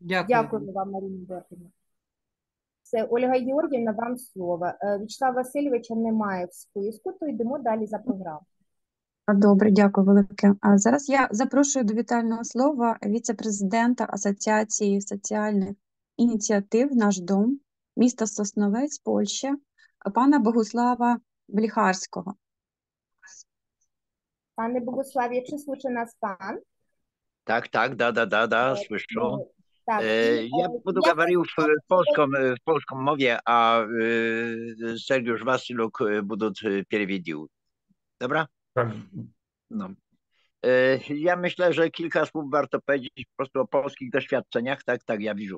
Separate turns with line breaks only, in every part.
Дякую.
Дякую вам, Маріна Боргівна. Це Ольга Георгіївна, вам слово. Е, Вячеслава Васильовича немає в списку, то йдемо далі за програмою.
Добре, дякую велике. А зараз я запрошую до вітального слова віце-президента Асоціації соціальних ініціатив «Наш дом» міста Сосновець, Польща, пана Богуслава Бліхарського.
Пане Богославі, чи слухає нас пан?
Tak, tak, da, da, da, da,
Е,
słyszę.
ну, Так,
E,
і,
Ja
е,
budu
я
говорил в
хочу
polską, w polską mowie, a e, Sergiusz Wasyluk e, budut e, переведил. Dobra?
Так,
No. E, Ja myślę, że kilka słów warto powiedzieć po prostu o polskich doświadczeniach, tak, tak, ja widzę.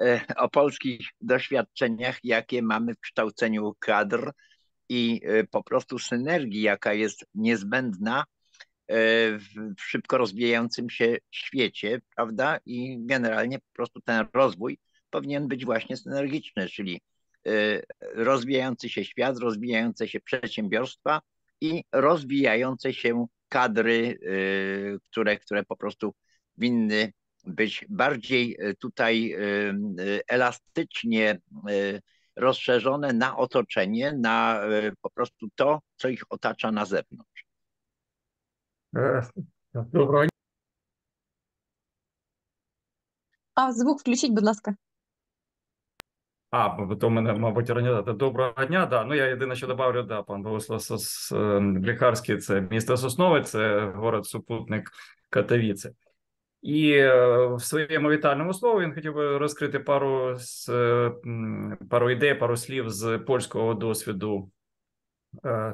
E, O polskich doświadczeniach, jakie mamy w kształceniu kadr i e, po prostu synergii, jaka jest niezbędna e, w w szybko rozwijającym się świecie, prawda? I generalnie po prostu ten rozwój powinien być właśnie synergiczny, czyli e, rozwijający się świat, rozwijające się przedsiębiorstwa i rozwijające się kadry, e, które, które po prostu winny być bardziej e, tutaj e, e, elastycznie e, rozszerzone na otoczenie, na e, po prostu to, co ich otacza na zewnątrz.
Доброго
А звук включіть, будь ласка.
А, то мене, мабуть, організатор. Доброго дня. Да. Ну, я єдине, що добавлю, да, пан Богослав Сос, е, Бліхарський, це місто Соснове, це город супутник Катовіце. І е, в своєму вітальному слові він хотів би розкрити пару, з, е, пару ідей, пару слів з польського досвіду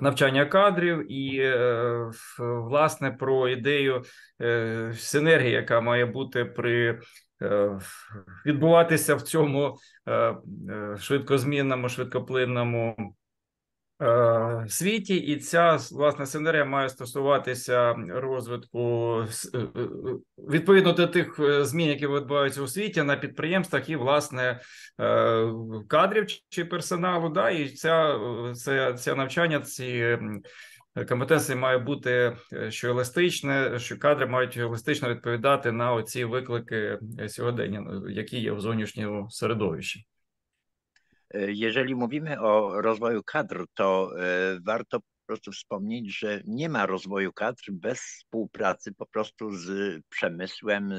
навчання кадрів, і е, власне про ідею е, синергії, яка має бути при е, відбуватися в цьому е, е, швидкозмінному, швидкоплинному е, світі, і ця власне сценарія має стосуватися розвитку е, е, відповідно до тих е, змін, які відбуваються у світі на підприємствах, і власне е, кадрів чи- персоналу. Да, і ця, е, це, це навчання, ці компетенції має бути е, що еластичне, що кадри мають еластично відповідати на оці виклики е, сьогодення, ну, які є в зовнішньому середовищі.
Jeżeli mówimy o rozwoju kadr, to e, warto po prostu wspomnieć, że nie ma rozwoju kadr bez współpracy po prostu z przemysłem, e,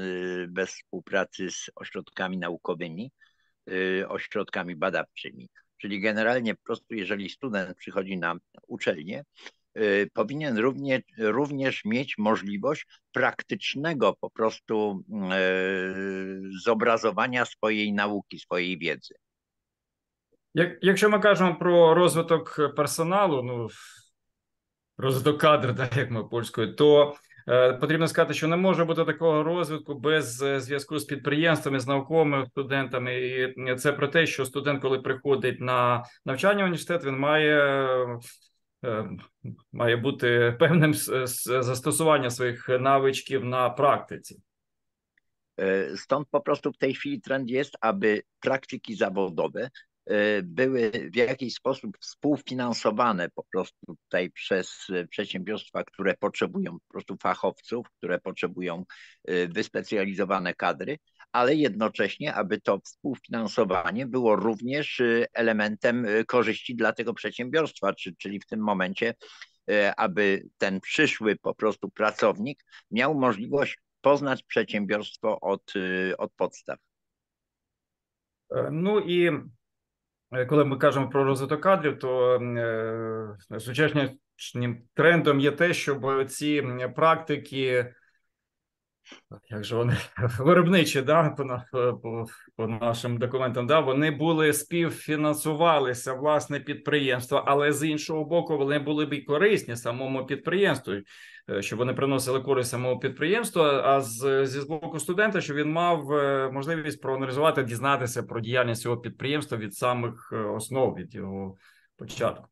bez współpracy z ośrodkami naukowymi, e, ośrodkami badawczymi. Czyli generalnie po prostu, jeżeli student przychodzi na uczelnię, e, powinien również, również mieć możliwość praktycznego po prostu zobrazowania swojej nauki, swojej wiedzy.
Як, якщо ми кажемо про розвиток персоналу, ну розвиток кадрів, так як ми польською, то е, потрібно сказати, що не може бути такого розвитку без е, зв'язку з підприємствами, з науковими студентами. І це про те, що студент, коли приходить на навчання в університет, він має. е, Має бути певним застосування своїх навичків на практиці.
Stąd po prostu w tej chwili trend jest, aby praktyki zawodowe były w jakiś sposób współfinansowane po prostu tutaj przez e, przedsiębiorstwa, które potrzebują po prostu fachowców, które potrzebują e, wyspecjalizowane kadry, ale jednocześnie, aby to współfinansowanie było również e, elementem e, korzyści dla tego przedsiębiorstwa, czy- czyli w tym momencie, e, aby ten przyszły po prostu pracownik miał możliwość poznać przedsiębiorstwo od, y, od podstaw.
Е, Ну і е, коли ми кажемо про розвиток кадрів, то е, сучаснішнім трендом є те, щоб ці практики, як же вони виробничі, да, по, по, по нашим документам, да, вони були співфінансувалися власне підприємства, але з іншого боку, вони були б і корисні самому підприємству, е, щоб вони приносили користь самому підприємству. А з зі боку студента, щоб він мав е, можливість проаналізувати, дізнатися про діяльність цього підприємства від самих е, основ, від його початку.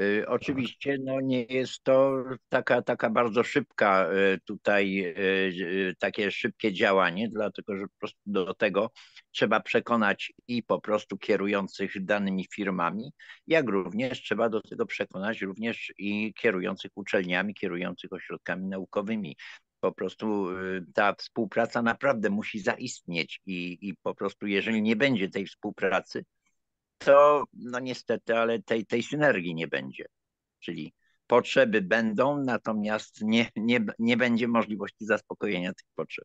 Y, Oczywiście no nie jest to taka, taka bardzo szybka y, tutaj y, takie szybkie działanie, dlatego że po prostu do tego trzeba przekonać i po prostu kierujących danymi firmami, jak również trzeba do tego przekonać również i kierujących uczelniami, kierujących ośrodkami naukowymi. po prostu ta współpraca naprawdę musi zaistnieć i, i po prostu jeżeli nie będzie tej współpracy, to no niestety, ale tej, tej synergii nie będzie. Czyli potrzeby będą, natomiast nie, nie, nie będzie możliwości zaspokojenia tych potrzeb.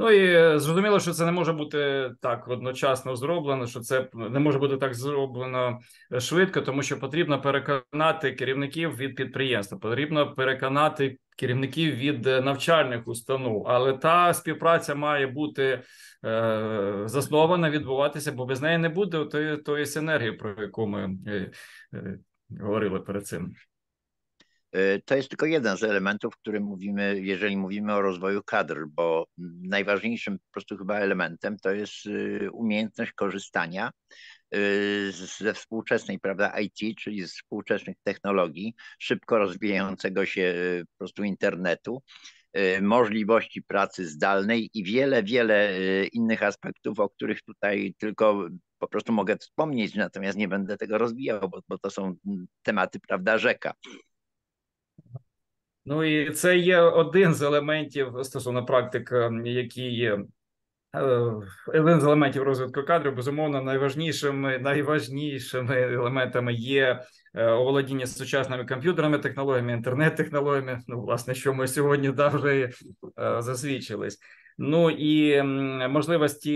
Ну і зрозуміло, що це не може бути так одночасно зроблено, що це не може бути так зроблено швидко, тому що потрібно переконати керівників від підприємства, потрібно переконати керівників від навчальних установ, але та співпраця має бути е, заснована, відбуватися, бо без неї не буде тої, тої синергії, про яку ми е, е, говорили перед цим.
Y, To jest tylko jeden z elementów, który mówimy, jeżeli mówimy o rozwoju kadr, bo najważniejszym po prostu chyba elementem to jest y, umiejętność korzystania y, ze współczesnej, prawda, IT, czyli z współczesnych technologii, szybko rozwijającego się po prostu internetu, możliwości pracy zdalnej i wiele, wiele innych aspektów, o których tutaj tylko po prostu mogę wspomnieć, natomiast nie będę tego rozwijał, bo, bo to są tematy, prawda, rzeka.
Ну і це є один з елементів стосовно практик, які є. Один з елементів розвитку кадрів, безумовно, найважнішими найважнішими елементами є оволодіння сучасними комп'ютерними технологіями, інтернет-технологіями. Ну, власне, що ми сьогодні да, вже засвідчились. Ну і можливості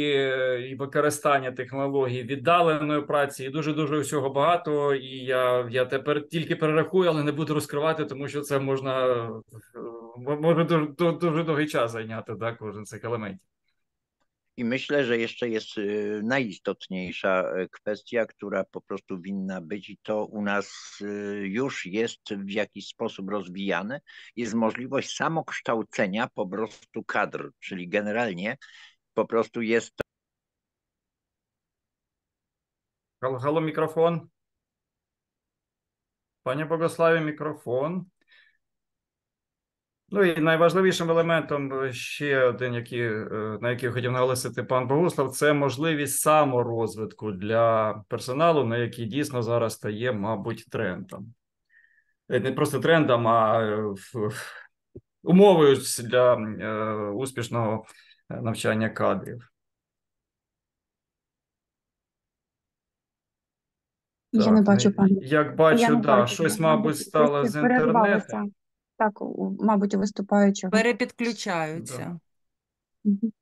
і використання технологій віддаленої праці і дуже дуже всього багато. І я я тепер тільки перерахую, але не буду розкривати, тому що це можна може дуже, дуже довгий час зайняти да, кожен цих елементів.
I myślę, że jeszcze jest y, najistotniejsza y, kwestia, która po prostu winna być, i to u nas y, już jest w jakiś sposób rozwijane, jest możliwość samokształcenia po prostu kadr, czyli generalnie po prostu jest to.
Halo, halo mikrofon. Panie Bogosławie, mikrofon. Ну і найважливішим елементом ще один, який, на який хотів наголосити пан Богуслав, це можливість саморозвитку для персоналу, на який дійсно зараз стає, мабуть, трендом. Не просто трендом, а умовою для успішного навчання кадрів.
Я
так,
не бачу пані.
Як бачу,
не
да, щось, мабуть, стало з інтернетом.
Так, у- мабуть, у виступаючого.
Перепідключаються.
Мгм.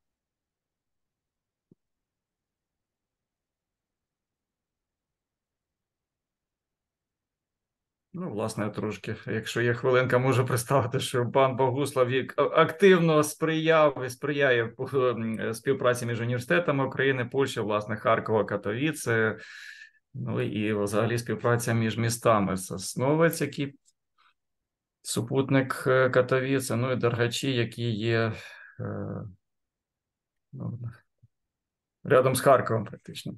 Ну, власне, трошки, якщо є хвилинка, можу представити, що пан Богуслав як- активно сприяв і сприяє ем, співпраці між університетами України, Польщі, власне, Харкова, Катовіце, ну і взагалі співпраця між містами Сосновець, який супутник е, Катовіце, ну і Дергачі, які є е, ну, рядом з Харковом, практично.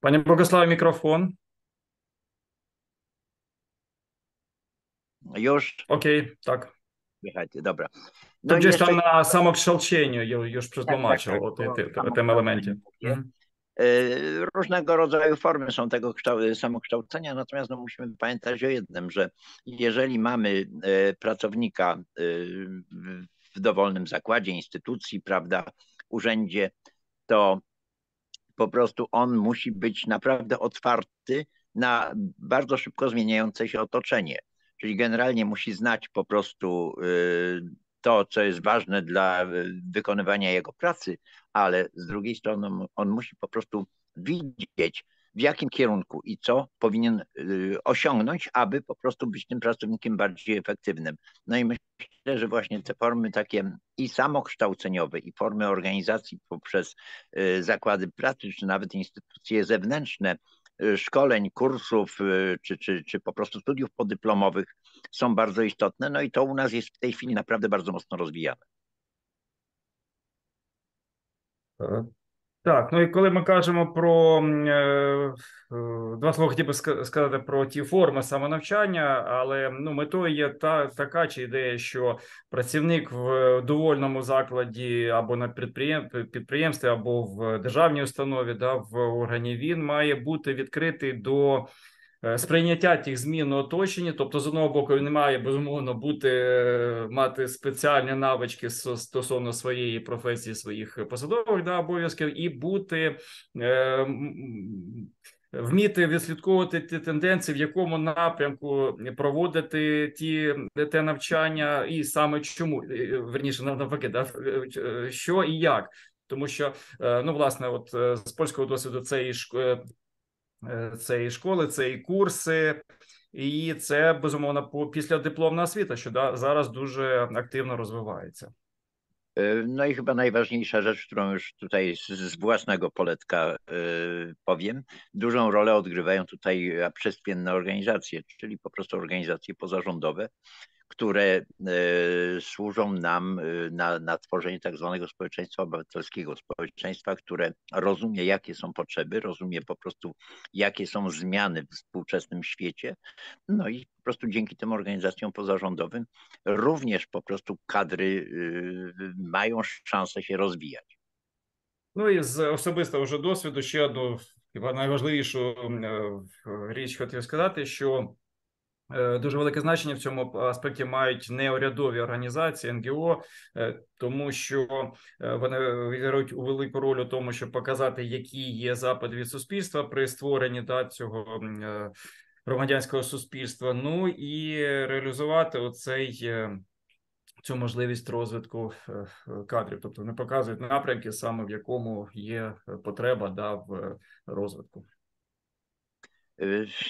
Пані Богославе, мікрофон.
Już
Окей, так. już
tak,
przetłumaczył
tak,
o tym,
to
tym,
samo
tym elemencie.
kształcenie.
Mhm.
Y, Różnego rodzaju formy są tego kształ- samokształcenia, natomiast no, musimy pamiętać o jednym, że jeżeli mamy y, pracownika y, w- dowolnym zakładzie, instytucji, prawda, urzędzie, to po prostu on musi być naprawdę otwarty na bardzo szybko zmieniające się otoczenie. Czyli generalnie musi znać po prostu to, co jest ważne dla y, wykonywania jego pracy, ale z drugiej strony on- musi po prostu widzieć, w jakim kierunku i co powinien y, osiągnąć, aby po prostu być tym pracownikiem bardziej efektywnym. No i myślę, że właśnie te formy takie i samokształceniowe, i formy organizacji poprzez y, zakłady pracy, czy nawet instytucje zewnętrzne, szkoleń, kursów, y, czy, czy, czy po prostu studiów podyplomowych są bardzo istotne. No i to u nas jest w tej chwili naprawdę bardzo mocno rozwijane.
Так, ну і коли ми кажемо про е, е, два слова хотів би сказати про ті форми самонавчання, але ну метою є та така чи ідея, що працівник в довольному закладі або на підприєм, підприємстві, або в державній установі, да, в органі він має бути відкритий до сприйняття тих змін у оточенні. Тобто, з одного боку, не має безумовно бути е, мати спеціальні навички стосовно своєї професії, своїх посадових да, обов'язків, і бути е, вміти відслідковувати ті тенденції, в якому напрямку проводити ті те навчання, і саме чому е, верніше навпаки, да, е, е, що і як. Тому що е, ну власне, от е, з польського досвіду це і е, е, це і школи, це і курси, і це безумовно по- післядипломна освіта, що да, зараз дуже активно розвивається.
E, No i chyba najważniejsza rzecz, którą już tutaj z, z własnego poletka e, powiem, dużą rolę odgrywają tutaj e, przestrzenne organizacje, czyli po prostu organizacje pozarządowe, które e, służą nam e, na, na tworzenie tak zwanego społeczeństwa obywatelskiego, społeczeństwa, które rozumie, jakie są potrzeby, rozumie po prostu, jakie są zmiany w współczesnym świecie. No i po prostu dzięki tym organizacjom pozarządowym również po prostu kadry y, mają szansę się rozwijać.
Ну і з особистого вже досвіду ще одну хіба найважливішу е, в- річ хотів сказати, що е, дуже велике значення в цьому аспекті мають неурядові організації НГО, е, тому що е, вони відіграють у велику роль у тому, щоб показати, які є запити від суспільства при створенні да, цього е, громадянського суспільства. Ну і реалізувати оцей. е, Цю можливість розвитку е, е, кадрів, тобто вони показують напрямки, саме в якому є е, потреба да, в е, розвитку.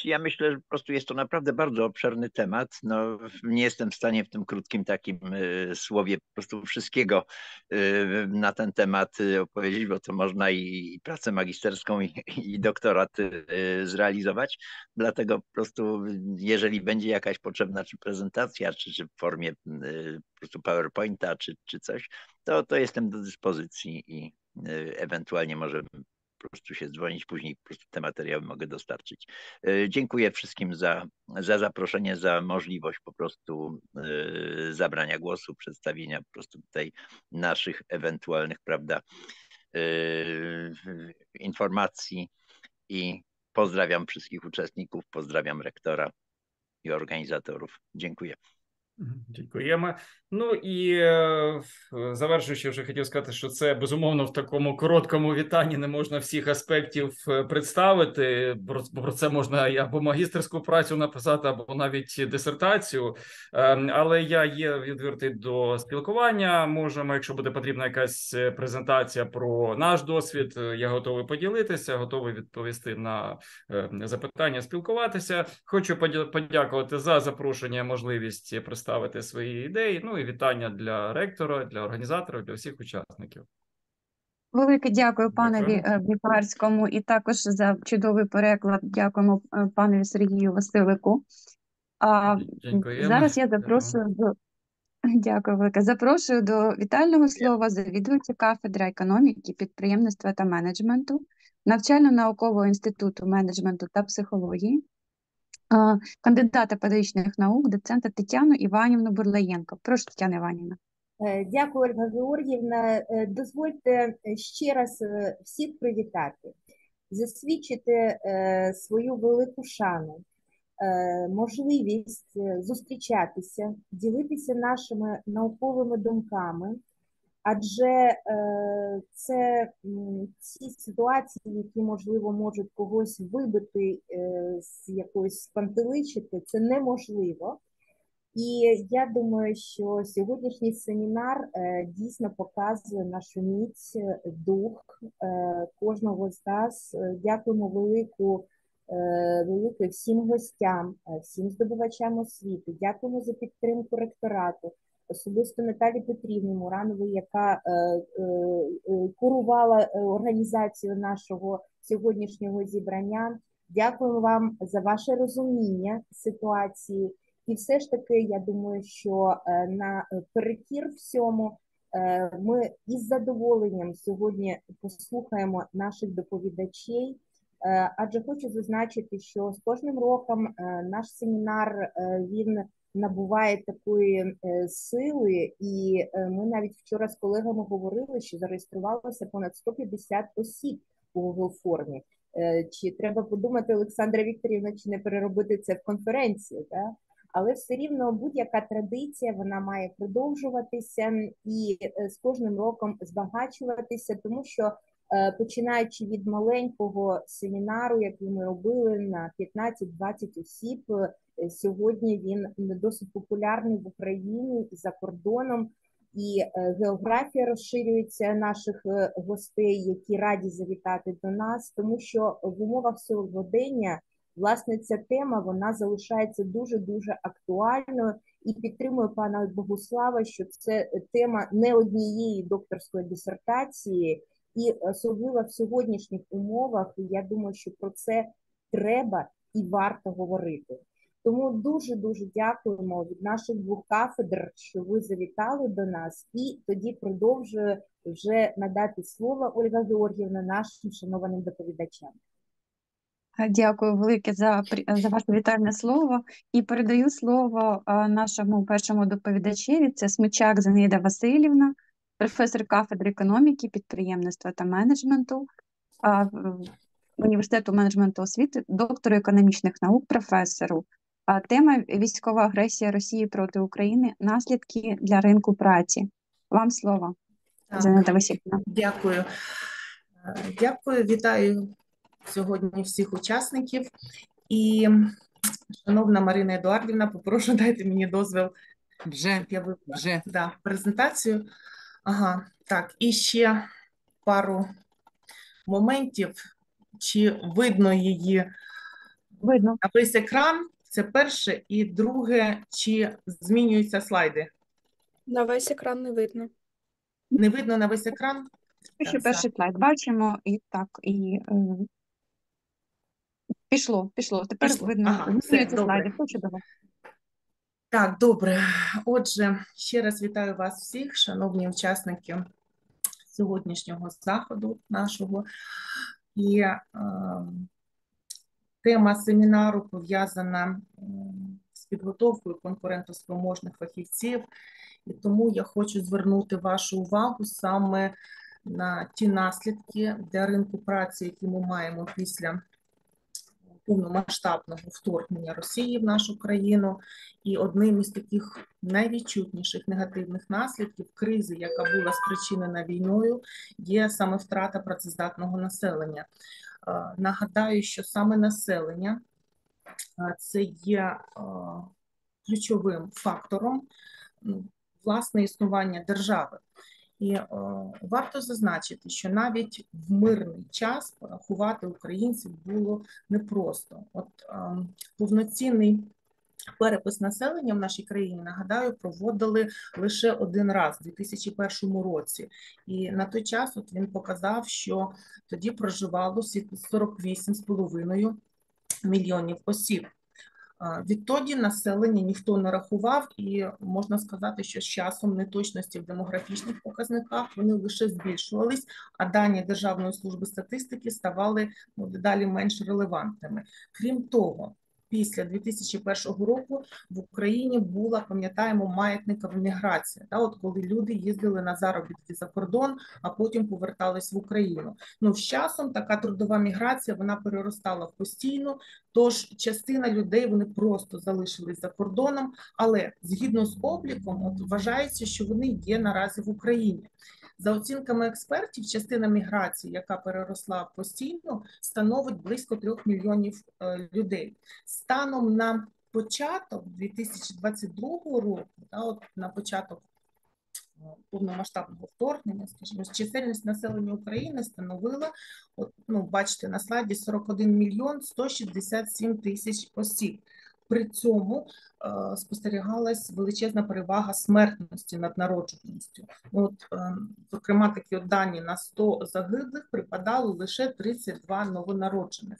Ja myślę, że po prostu jest to naprawdę bardzo obszerny temat. No, nie jestem w stanie w tym krótkim takim y, słowie po prostu wszystkiego y, na ten temat y, opowiedzieć, bo to można i, pracę magisterską, i, doktorat zrealizować. Dlatego po prostu, jeżeli będzie jakaś potrzebna czy prezentacja, czy, czy w formie po prostu PowerPointa, czy, czy coś, to, to jestem do dyspozycji i ewentualnie może po prostu się dzwonić później, po prostu te materiały mogę dostarczyć. E, Dziękuję wszystkim za, za zaproszenie, za możliwość po prostu e, zabrania głosu, przedstawienia po prostu tutaj naszych ewentualnych, prawda, e, informacji i pozdrawiam wszystkich uczestników, pozdrawiam rektora i organizatorów. Dziękuję.
Дякуємо. Ну і е, завершуючи, вже хотів сказати, що це безумовно в такому короткому вітанні не можна всіх аспектів е, представити. Про, це можна або магістерську працю написати, або навіть дисертацію. Е, Але я є відвертий до спілкування. Можемо, якщо буде потрібна якась е, презентація про наш досвід, я готовий поділитися, готовий відповісти на запитання, спілкуватися. Хочу подякувати за запрошення, можливість представити свої ідеї. Ну і вітання для ректора, для організаторів, для всіх учасників.
Велике дякую панові е, і також за чудовий переклад. Дякуємо е, панові Сергію Василику. А
Дякуємо.
зараз я запрошую до дякую велике. Запрошую до вітального слова завідувача кафедри економіки, підприємництва та менеджменту, навчально-наукового інституту менеджменту та психології, кандидата педагогічних наук, доцента Тетяну Іванівну Бурлаєнко. Прошу, Тетяна Іванівна.
Е, Дякую, Ольга Георгіївна. Е, Дозвольте ще раз е, всіх привітати, засвідчити свою велику шану, можливість зустрічатися, ділитися нашими науковими думками, адже е, це ці ситуації, які, можливо, можуть когось вибити е, з якоїсь пантеличити, це неможливо. І я думаю, що сьогоднішній семінар е, дійсно показує нашу міць, дух кожного з нас. Дякуємо велику, велике всім гостям, всім здобувачам освіти. Дякуємо за підтримку ректорату, особисто Наталі Петрівні Мурановій, яка е, е, е, курувала організацію нашого сьогоднішнього зібрання. Дякуємо вам за ваше розуміння ситуації. І все ж таки, я думаю, що на перекір всьому ми із задоволенням сьогодні послухаємо наших доповідачей, адже хочу зазначити, що з кожним роком наш семінар він набуває такої е, сили, і е, ми навіть вчора з колегами говорили, що зареєструвалося понад 150 осіб у Google формі. Е, Чи треба подумати, Олександра Вікторівна, чи не переробити це в конференцію? Да? Але все рівно будь-яка традиція вона має продовжуватися і з кожним роком збагачуватися, тому що починаючи від маленького семінару, який ми робили на 15-20 осіб, е, сьогодні він досить популярний в Україні і за кордоном. І е, географія розширюється наших е, гостей, які раді завітати до нас, тому що в умовах сьогодення власне ця тема вона залишається дуже дуже актуальною і підтримую пана Богуслава, що це тема не однієї докторської дисертації, і особливо в сьогоднішніх умовах. Я думаю, що про це треба і варто говорити. Тому дуже дуже дякуємо від наших двох кафедр, що ви завітали до нас, і тоді продовжую вже надати слово Ольга Георгіївна нашим шанованим доповідачам.
Дякую велике за, за ваше вітальне слово і передаю слово нашому першому доповідачеві. Це Смичак Зинаїда Васильівна, професор кафедри економіки, підприємництва та менеджменту а, університету менеджменту освіти, доктору економічних наук, професору. А, Тема військова агресія Росії проти України, наслідки для ринку праці. Вам слово,
Так,
Васильівна.
дякую. Е, Дякую, вітаю сьогодні всіх учасників. І, шановна Марина Едуардівна, попрошу дайте мені дозвіл,
Вже,
я
вже.
да, презентацію. Ага, так, і ще пару моментів. Чи видно її
Видно.
на весь екран? Це перше. І друге, чи змінюються слайди?
На весь екран не видно.
Не видно на весь екран?
Ще
Так,
перший слайд бачимо, і так, і е, пішло, пішло. Тепер
Пішло.
видно,
Ага, все,
ці
добре. Так, добре. Отже, ще раз вітаю вас всіх, шановні учасники сьогоднішнього заходу нашого. І е, тема семінару пов'язана з підготовкою конкурентоспроможних фахівців, і тому я хочу звернути вашу увагу саме на ті наслідки для ринку праці, які ми маємо після повномасштабного вторгнення Росії в нашу країну. І одним із таких найвідчутніших негативних наслідків кризи, яка була спричинена війною, є саме втрата працездатного населення. Е, Нагадаю, що саме населення е, це є е, ключовим фактором власне існування держави. І е, варто зазначити, що навіть в мирний час порахувати українців було непросто. От е, повноцінний перепис населення в нашій країні, нагадаю, проводили лише один раз у 2001 році. І на той час от він показав, що тоді проживало всі 48,5 мільйонів осіб. Відтоді населення ніхто не рахував, і можна сказати, що з часом неточності в демографічних показниках вони лише збільшувались, а дані Державної служби статистики ставали ну, дедалі менш релевантними. Крім того, після 2001 року в Україні була, пам'ятаємо, маятникова міграція. Та, от коли люди їздили на заробітки за кордон, а потім повертались в Україну. Ну, з часом така трудова міграція вона переростала в постійну, Тож частина людей вони просто залишились за кордоном, але згідно з обліком, от вважається, що вони є наразі в Україні. За оцінками експертів, частина міграції, яка переросла в постійну, становить близько трьох мільйонів е, людей. Станом на початок 2022 року, та от на початок е, повномасштабного вторгнення, скажімо, чисельність населення України становила, от, ну, бачите на слайді, 41 мільйон 167 тисяч осіб. При цьому е, спостерігалась величезна перевага смертності над народжуваністю. От, е, зокрема, такі от дані на 100 загиблих припадало лише 32 новонароджених.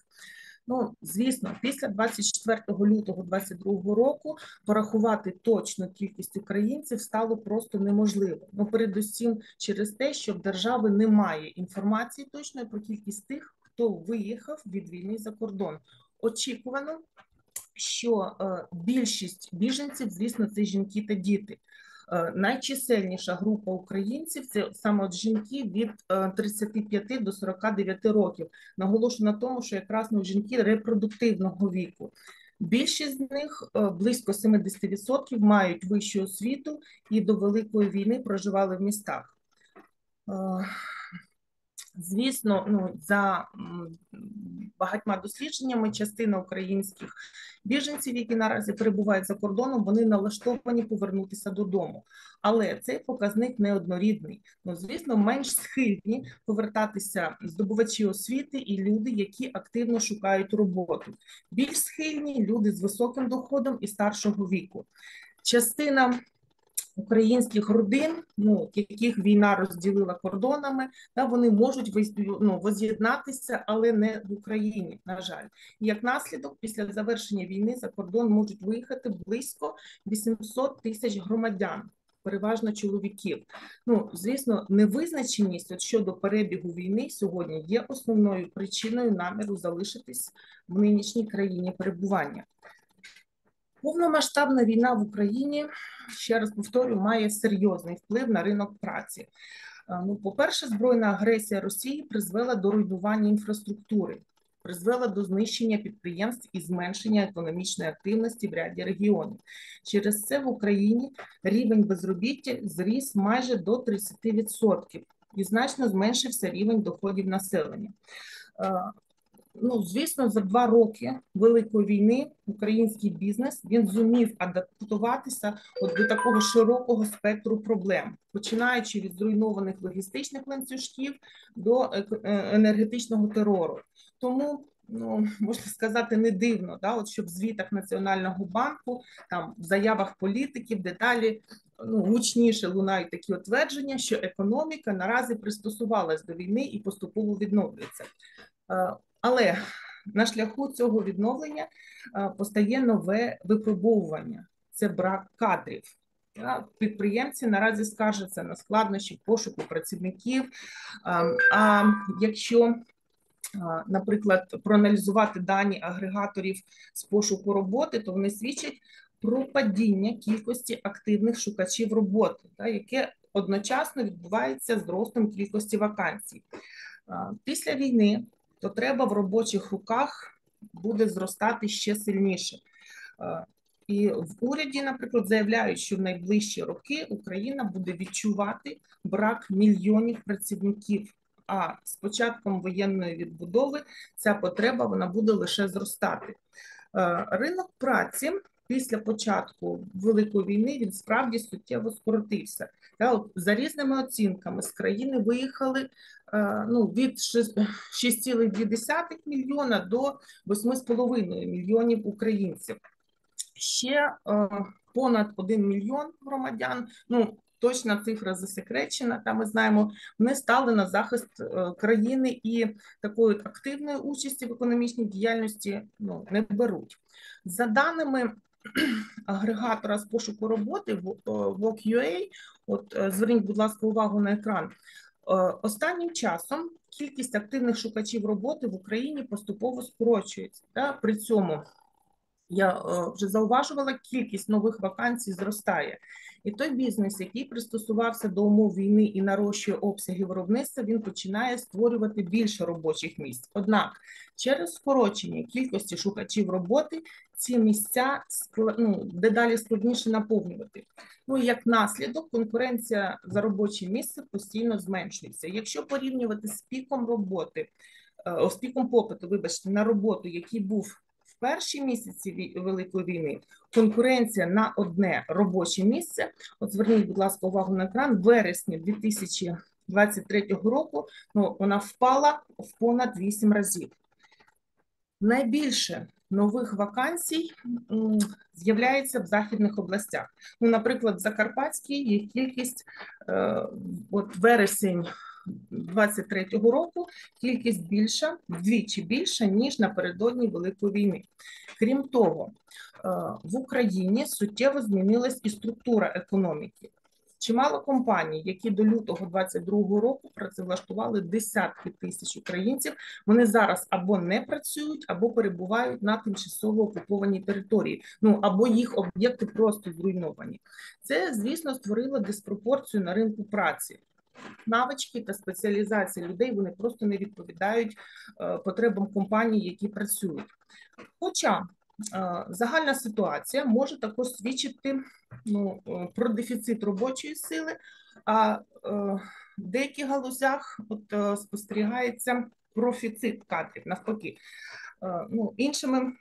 Ну, звісно, після 24 лютого 2022 року порахувати точну кількість українців стало просто неможливо. Ну, передусім через те, що в держави немає інформації точної про кількість тих, хто виїхав від війни за кордон. Очікувано, що е, більшість біженців, звісно, це жінки та діти. Е, Найчисельніша група українців це саме от жінки від е, 35 до 49 років. Наголошую на тому, що якраз ну, жінки репродуктивного віку. Більшість з них, е, близько 70%, мають вищу освіту і до Великої війни проживали в містах. Звісно, ну за багатьма дослідженнями, частина українських біженців, які наразі перебувають за кордоном, вони налаштовані повернутися додому. Але цей показник неоднорідний. Ну, звісно, менш схильні повертатися здобувачі освіти і люди, які активно шукають роботу. Більш схильні люди з високим доходом і старшого віку. Частина українських родин, ну яких війна розділила кордонами, та вони можуть ну, воз'єднатися, але не в Україні, на жаль. І як наслідок, після завершення війни за кордон можуть виїхати близько 800 тисяч громадян. Переважно чоловіків. Ну, звісно, невизначеність от щодо перебігу війни сьогодні є основною причиною наміру залишитись в нинішній країні перебування. Повномасштабна війна в Україні, ще раз повторю, має серйозний вплив на ринок праці. Е, Ну, по-перше, збройна агресія Росії призвела до руйнування інфраструктури, призвела до знищення підприємств і зменшення економічної активності в ряді регіонів. Через це в Україні рівень безробіття зріс майже до 30% і значно зменшився рівень доходів населення. Е, Ну, звісно, за два роки Великої війни український бізнес він зумів адаптуватися от до такого широкого спектру проблем, починаючи від зруйнованих логістичних ланцюжків до еко- е, енергетичного терору. Тому ну можна сказати, не дивно, да, от щоб в звітах Національного банку, там в заявах політиків деталі ну, гучніше лунають такі твердження, що економіка наразі пристосувалась до війни і поступово відновлюється. Е, Але на шляху цього відновлення е, постає нове випробовування це брак кадрів. Підприємці наразі скаржаться на складнощі пошуку працівників. А, А якщо, наприклад, проаналізувати дані агрегаторів з пошуку роботи, то вони свідчать про падіння кількості активних шукачів роботи, яке одночасно відбувається з ростом кількості вакансій. Після війни потреба в робочих руках буде зростати ще сильніше. Е, І в уряді, наприклад, заявляють, що в найближчі роки Україна буде відчувати брак мільйонів працівників. А з початком воєнної відбудови ця потреба вона буде лише зростати. Е, Ринок праці після початку Великої війни він справді суттєво скоротився. Та от За різними оцінками з країни виїхали е, ну, від ши- 6,2 мільйона до 8,5 мільйонів українців. Ще е, понад 1 мільйон громадян, ну точна цифра засекречена, та ми знаємо, вони стали на захист е, країни і такої активної участі в економічній діяльності ну, не беруть. За даними агрегатора з пошуку роботи в- е, Work.ua, от е, зверніть, будь ласка, увагу на екран. Е, Останнім часом кількість активних шукачів роботи в Україні поступово скорочується. Та при цьому я вже зауважувала, кількість нових вакансій зростає. І той бізнес, який пристосувався до умов війни і нарощує обсяги виробництва, він починає створювати більше робочих місць. Однак через скорочення кількості шукачів роботи ці місця ну, дедалі складніше наповнювати. Ну і як наслідок, конкуренція за робоче місце постійно зменшується. Якщо порівнювати з піком роботи, е, о, з піком попиту, вибачте, на роботу, який був в перші місяці Великої війни, конкуренція на одне робоче місце. От зверніть, будь ласка, увагу на екран. В вересні 2023 року ну, вона впала в понад 8 разів. Найбільше нових вакансій з'являється в західних областях. Ну, наприклад, в Закарпатській їх кількість е, от вересень 23-го року кількість більша, вдвічі більша, ніж напередодні Великої війни. Крім того, е, в Україні суттєво змінилась і структура економіки. Чимало компаній, які до лютого 2022 року працевлаштували десятки тисяч українців. Вони зараз або не працюють, або перебувають на тимчасово окупованій території. Ну або їх об'єкти просто зруйновані. Це, звісно, створило диспропорцію на ринку праці. Навички та спеціалізація людей вони просто не відповідають е, потребам компаній, які працюють. Хоча загальна ситуація може також свідчити ну, е, про дефіцит робочої сили, а е, в деяких галузях от, е, спостерігається профіцит кадрів навпаки. Ну, іншими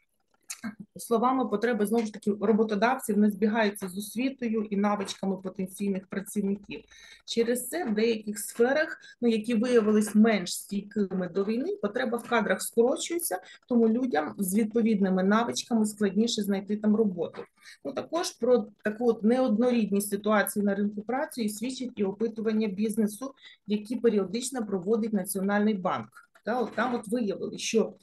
словами, потреби знову ж таки роботодавців не збігаються з освітою і навичками потенційних працівників. Через це в деяких сферах, ну які виявились менш стійкими до війни, потреба в кадрах скорочується, тому людям з відповідними навичками складніше знайти там роботу. Ну також про таку от неоднорідність ситуації на ринку праці і свідчить і опитування бізнесу, які періодично проводить Національний банк. Та от там от виявили, що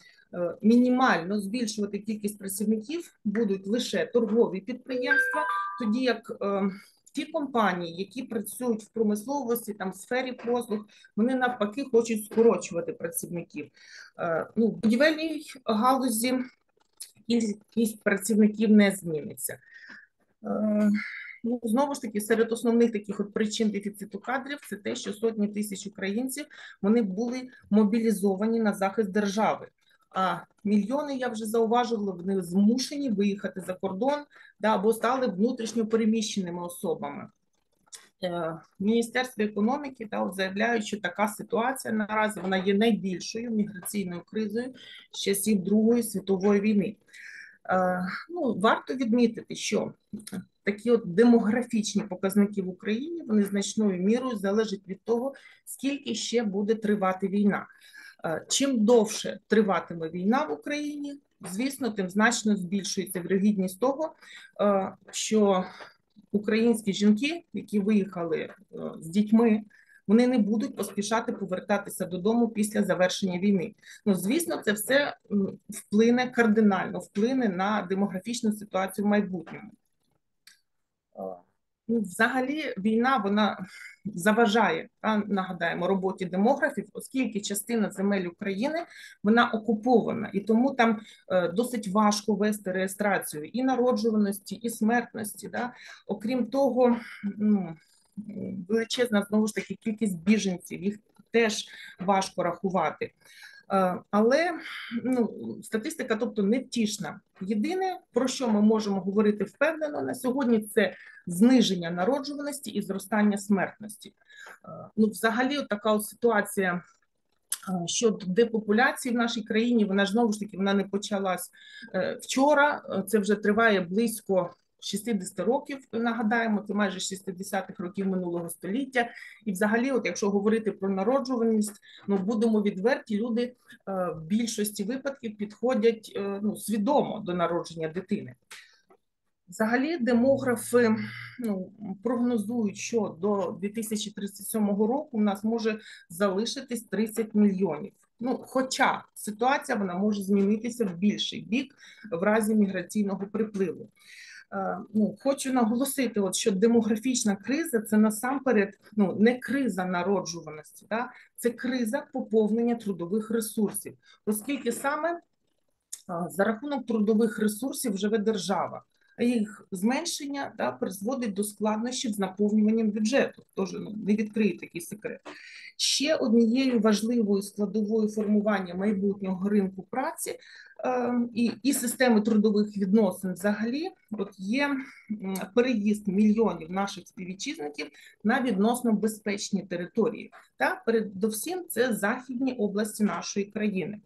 мінімально збільшувати кількість працівників будуть лише торгові підприємства, тоді як е, ті компанії, які працюють в промисловості, там в сфері послуг, вони навпаки хочуть скорочувати працівників. Е, Ну, в будівельній галузі кількість працівників не зміниться. Е, Ну, знову ж таки, серед основних таких от причин дефіциту кадрів це те, що сотні тисяч українців вони були мобілізовані на захист держави. А мільйони, я вже зауважувала, вони змушені виїхати за кордон да, або стали внутрішньо переміщеними особами. Е, В Міністерстві економіки та заявляють, що така ситуація наразі вона є найбільшою міграційною кризою з часів Другої світової війни. Е, Ну, варто відмітити, що такі от демографічні показники в Україні вони значною мірою залежать від того, скільки ще буде тривати війна. Е, Чим довше триватиме війна в Україні, звісно, тим значно збільшується вірогідність того, е, що українські жінки, які виїхали е, з дітьми, вони не будуть поспішати повертатися додому після завершення війни. Ну, звісно, це все вплине кардинально, вплине на демографічну ситуацію в майбутньому. Ну, взагалі, війна вона заважає, та, нагадаємо, роботі демографів, оскільки частина земель України вона окупована, і тому там е, досить важко вести реєстрацію і народжуваності, і смертності. Да? Окрім того, ну, величезна знову ж таки кількість біженців, їх теж важко рахувати. Е, Але ну, статистика, тобто, невтішна. Єдине, про що ми можемо говорити впевнено на сьогодні, це зниження народжуваності і зростання смертності. Е, Ну, взагалі, така ситуація е, щодо депопуляції в нашій країні, вона ж знову ж таки вона не почалась вчора. Це вже триває близько 60 років. Нагадаємо, це майже 60-х років минулого століття. І, взагалі, от якщо говорити про народжуваність, ну будемо відверті, люди е, в більшості випадків підходять е, ну, свідомо до народження дитини. Взагалі, демографи ну, прогнозують, що до 2037 року у нас може залишитись 30 мільйонів. Ну, хоча ситуація вона може змінитися в більший бік в разі міграційного припливу. Е, Ну, хочу наголосити, от, що демографічна криза це насамперед ну, не криза народжуваності, да? це криза поповнення трудових ресурсів, оскільки саме а, за рахунок трудових ресурсів живе держава, а їх зменшення да, призводить до складнощів з наповнюванням бюджету. Тож ну, не відкрию такий секрет. Ще однією важливою складовою формування майбутнього ринку праці е, і, і системи трудових відносин взагалі от є переїзд мільйонів наших співвітчизників на відносно безпечні території. Та передовсім це західні області нашої країни.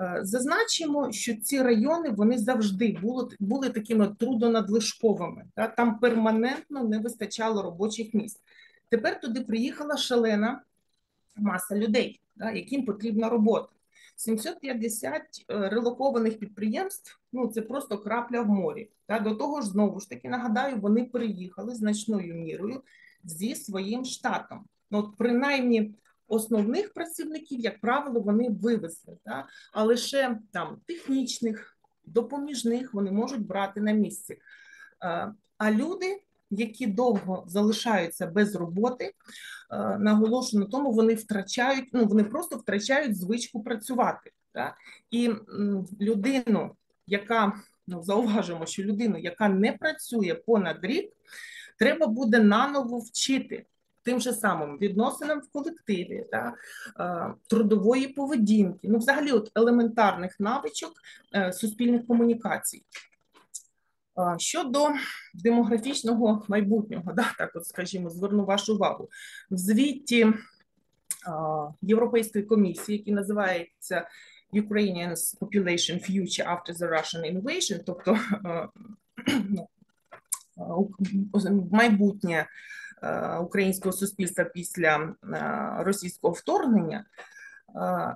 Е, Зазначимо, що ці райони вони завжди були, були такими трудонадлишковими. Та? Там перманентно не вистачало робочих місць. Тепер туди приїхала шалена маса людей, та, яким потрібна робота. 750 е, релокованих підприємств ну це просто крапля в морі. Та до того ж, знову ж таки нагадаю, вони переїхали значною мірою зі своїм штатом. Ну, от принаймні основних працівників, як правило, вони вивезли, та? а лише там технічних, допоміжних вони можуть брати на місці. Е, А люди які довго залишаються без роботи, е, наголошую на тому, вони втрачають, ну вони просто втрачають звичку працювати. Так? І людину, яка ну зауважимо, що людину, яка не працює понад рік, треба буде наново вчити тим же самим відносинам в колективі, та, е, трудової поведінки, ну, взагалі, от елементарних навичок е, суспільних комунікацій. Щодо демографічного майбутнього, да, так от скажімо, зверну вашу увагу. В звіті Європейської комісії, який називається Ukrainians Population Future After the Russian Invasion, тобто ну, майбутнє українського суспільства після російського вторгнення,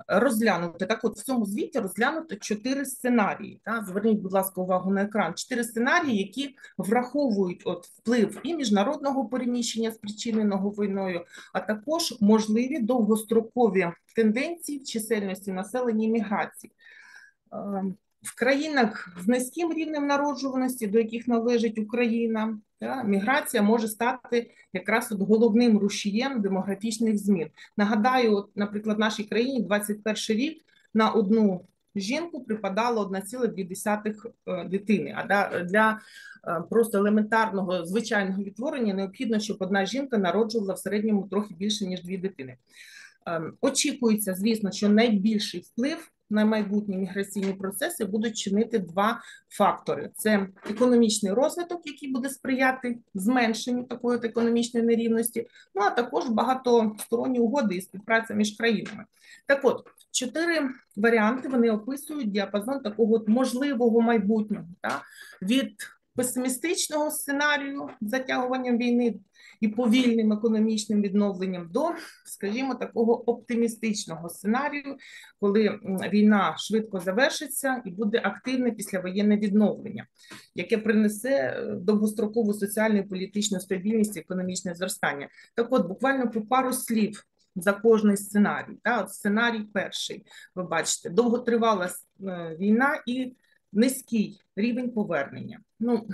розглянути. Так от в цьому звіті розглянуто чотири сценарії. Та? Зверніть, будь ласка, увагу на екран. Чотири сценарії, які враховують от вплив і міжнародного переміщення, спричиненого війною, а також можливі довгострокові тенденції в чисельності населення і міграції. В країнах з низьким рівнем народжуваності, до яких належить Україна, та, міграція може стати якраз от головним рушієм демографічних змін. Нагадаю, от, наприклад, в нашій країні 21 рік на одну жінку припадало 1,2 е, дитини. А для е, просто елементарного звичайного відтворення необхідно, щоб одна жінка народжувала в середньому трохи більше, ніж дві дитини. Ем, Очікується, звісно, що найбільший вплив на майбутні міграційні процеси будуть чинити два фактори: це економічний розвиток, який буде сприяти зменшенню такої економічної нерівності, ну а також багатосторонні угоди і співпраця між країнами. Так от, чотири варіанти вони описують діапазон такого от можливого майбутнього, та? від песимістичного сценарію з затягуванням війни і повільним економічним відновленням до, скажімо, такого оптимістичного сценарію, коли війна швидко завершиться і буде активне післявоєнне відновлення, яке принесе е, довгострокову соціальну і політичну стабільність і економічне зростання. Так от, буквально по пару слів за кожний сценарій. Та, от сценарій перший, ви бачите, довготривала е, війна і низький рівень повернення. Ну,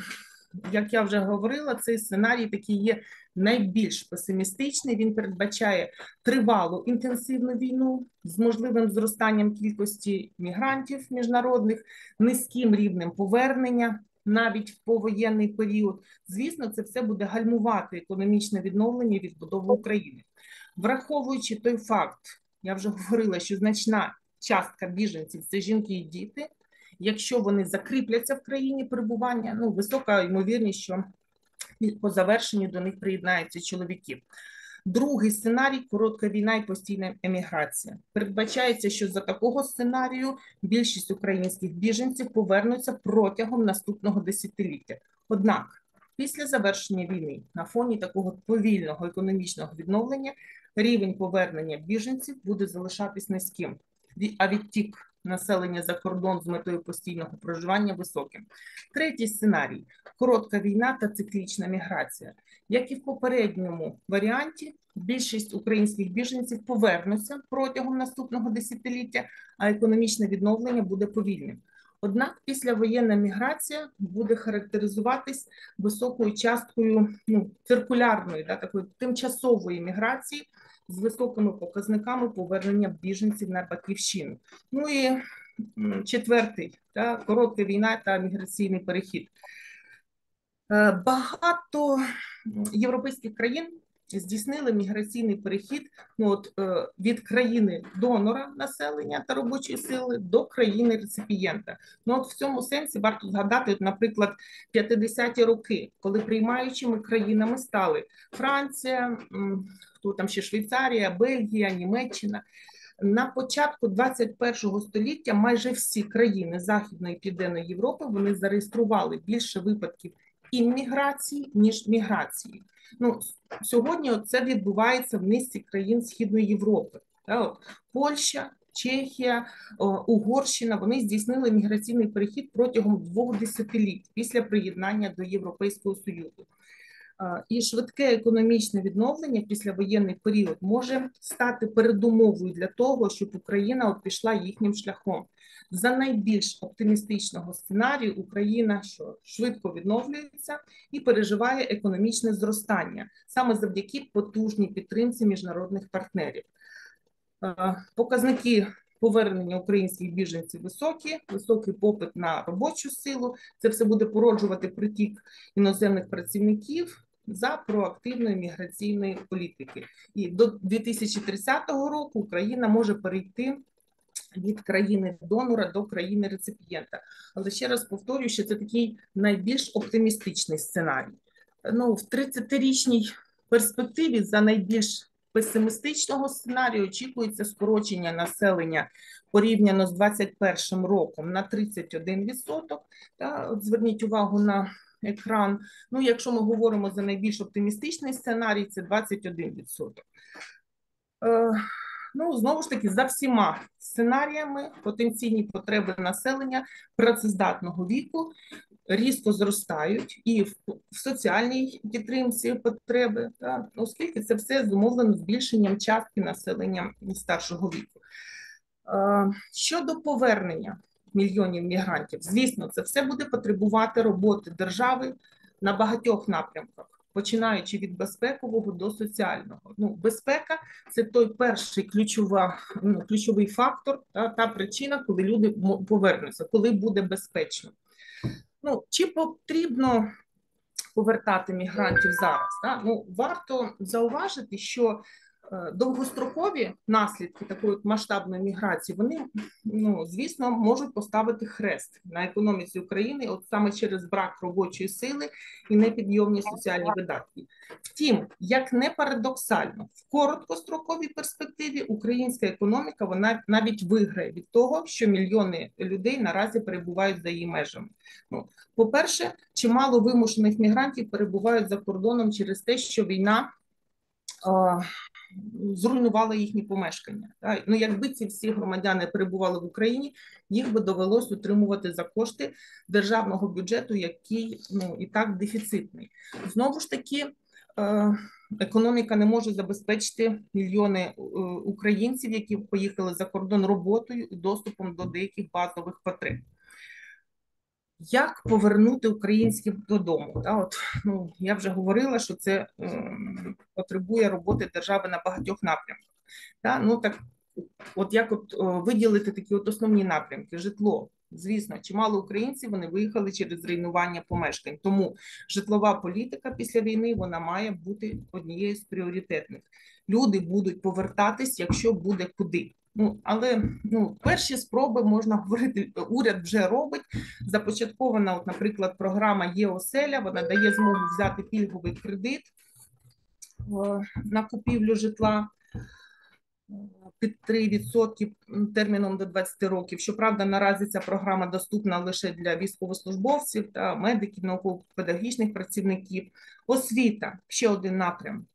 як я вже говорила, цей сценарій такий є найбільш песимістичний. Він передбачає тривалу інтенсивну війну з можливим зростанням кількості мігрантів міжнародних, низьким рівнем повернення. Навіть в повоєнний період, звісно, це все буде гальмувати економічне відновлення і відбудову України, враховуючи той факт, я вже говорила, що значна частка біженців це жінки і діти. Якщо вони закріпляться в країні перебування, ну висока ймовірність, що по завершенню до них приєднаються чоловіки. Другий сценарій коротка війна і постійна еміграція. Передбачається, що за такого сценарію більшість українських біженців повернуться протягом наступного десятиліття. Однак, після завершення війни на фоні такого повільного економічного відновлення рівень повернення біженців буде залишатись низьким, а відтік населення за кордон з метою постійного проживання високим. Третій сценарій коротка війна та циклічна міграція. Як і в попередньому варіанті, більшість українських біженців повернуться протягом наступного десятиліття, а економічне відновлення буде повільним. Однак післявоєнна міграція буде характеризуватись високою часткою ну, циркулярної, да, такої тимчасової міграції з високими показниками повернення біженців на батьківщину. Ну і четвертий та коротка війна та міграційний перехід. Е, Багато європейських країн здійснили міграційний перехід ну, от, е, від країни донора населення та робочої сили до країни реципієнта. Ну, от в цьому сенсі варто згадати, наприклад, 50-ті роки, коли приймаючими країнами стали Франція, хто там ще Швейцарія, Бельгія, Німеччина. На початку 21 століття майже всі країни Західної і Південної Європи вони зареєстрували більше випадків імміграції, ніж міграції. Ну, сьогодні це відбувається в низці країн Східної Європи. От, Польща, Чехія, Угорщина вони здійснили міграційний перехід протягом двох десятиліть після приєднання до Європейського Союзу. І швидке економічне відновлення після воєнний період може стати передумовою для того, щоб Україна пішла їхнім шляхом. За найбільш оптимістичного сценарію Україна що швидко відновлюється і переживає економічне зростання саме завдяки потужній підтримці міжнародних партнерів. Е, Показники повернення українських біженців високі, високий попит на робочу силу. Це все буде породжувати притік іноземних працівників за проактивної міграційної політики. І до 2030 року Україна може перейти від країни донора до країни реципієнта. Але ще раз повторюю, що це такий найбільш оптимістичний сценарій. Ну, в 30-річній перспективі за найбільш песимістичного сценарію очікується скорочення населення порівняно з 2021 роком на 31%. Та, от зверніть увагу на екран. Ну, якщо ми говоримо за найбільш оптимістичний сценарій, це 21%. Е, Ну, знову ж таки, за всіма сценаріями потенційні потреби населення працездатного віку різко зростають і в, в соціальній підтримці потреби, та, оскільки це все зумовлено збільшенням частки населення старшого віку. Е, Щодо повернення мільйонів мігрантів, звісно, це все буде потребувати роботи держави на багатьох напрямках починаючи від безпекового до соціального. Ну, безпека це той перший ключова, ну, ключовий фактор, та, та причина, коли люди повернуться, коли буде безпечно. Ну, чи потрібно повертати мігрантів зараз? Та? Ну, варто зауважити, що довгострокові наслідки такої масштабної міграції, вони, ну, звісно, можуть поставити хрест на економіці України, от саме через брак робочої сили і непідйомні соціальні видатки. Втім, як не парадоксально, в короткостроковій перспективі українська економіка вона навіть виграє від того, що мільйони людей наразі перебувають за її межами. Ну, по-перше, чимало вимушених мігрантів перебувають за кордоном через те, що війна зруйнувала їхні помешкання. Так? Ну, якби ці всі громадяни перебували в Україні, їх би довелось утримувати за кошти державного бюджету, який ну і так дефіцитний. Знову ж таки, е, економіка не може забезпечити мільйони е, українців, які поїхали за кордон роботою і доступом до деяких базових потреб. Як повернути українських додому? Та от ну я вже говорила, що це е, потребує роботи держави на багатьох напрямках. Та ну так, от як от о, виділити такі от основні напрямки: житло. Звісно, чимало українців вони виїхали через руйнування помешкань. Тому житлова політика після війни вона має бути однією з пріоритетних. Люди будуть повертатись, якщо буде куди. Ну, але ну, перші спроби можна говорити, уряд вже робить. Започаткована, от, наприклад, програма ЄОСЕЛЯ, вона дає змогу взяти пільговий кредит на купівлю житла е, під 3% терміном до 20 років. Щоправда, наразі ця програма доступна лише для військовослужбовців та медиків, науково-педагогічних працівників. Освіта ще один напрям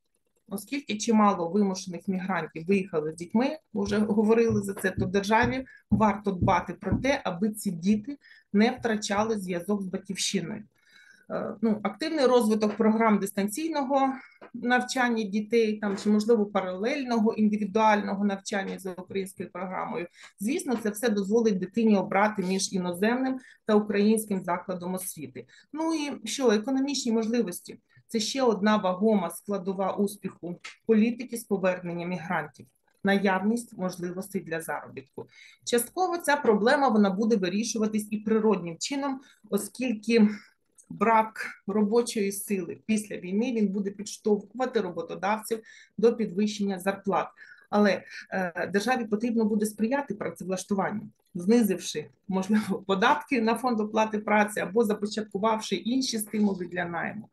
оскільки чимало вимушених мігрантів виїхали з дітьми, вже говорили за це, то державі варто дбати про те, аби ці діти не втрачали зв'язок з батьківщиною. Е, ну, Активний розвиток програм дистанційного навчання дітей, там чи можливо паралельного індивідуального навчання за українською програмою. Звісно, це все дозволить дитині обрати між іноземним та українським закладом освіти. Ну і що економічні можливості це ще одна вагома складова успіху політики з повернення мігрантів. Наявність можливостей для заробітку. Частково ця проблема вона буде вирішуватись і природнім чином, оскільки брак робочої сили після війни він буде підштовхувати роботодавців до підвищення зарплат. Але е, державі потрібно буде сприяти працевлаштуванню, знизивши можливо податки на фонд оплати праці або започаткувавши інші стимули для найму.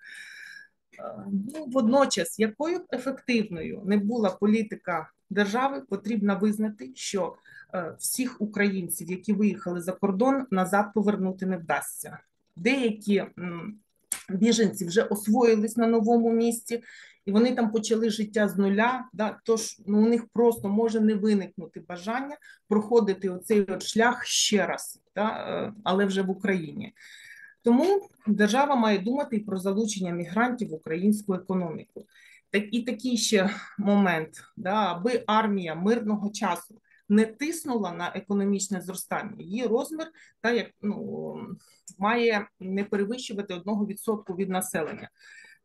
Ну, водночас, якою б ефективною не була політика держави, потрібно визнати, що е, всіх українців, які виїхали за кордон, назад повернути не вдасться. Деякі біженці вже освоїлись на новому місці, і вони там почали життя з нуля. Да? Тож ну, у них просто може не виникнути бажання проходити оцей от шлях ще раз, да? Е, але вже в Україні. Тому держава має думати і про залучення мігрантів в українську економіку. Так і такий ще момент, да, аби армія мирного часу не тиснула на економічне зростання. Її розмір та як ну має не перевищувати 1% від населення.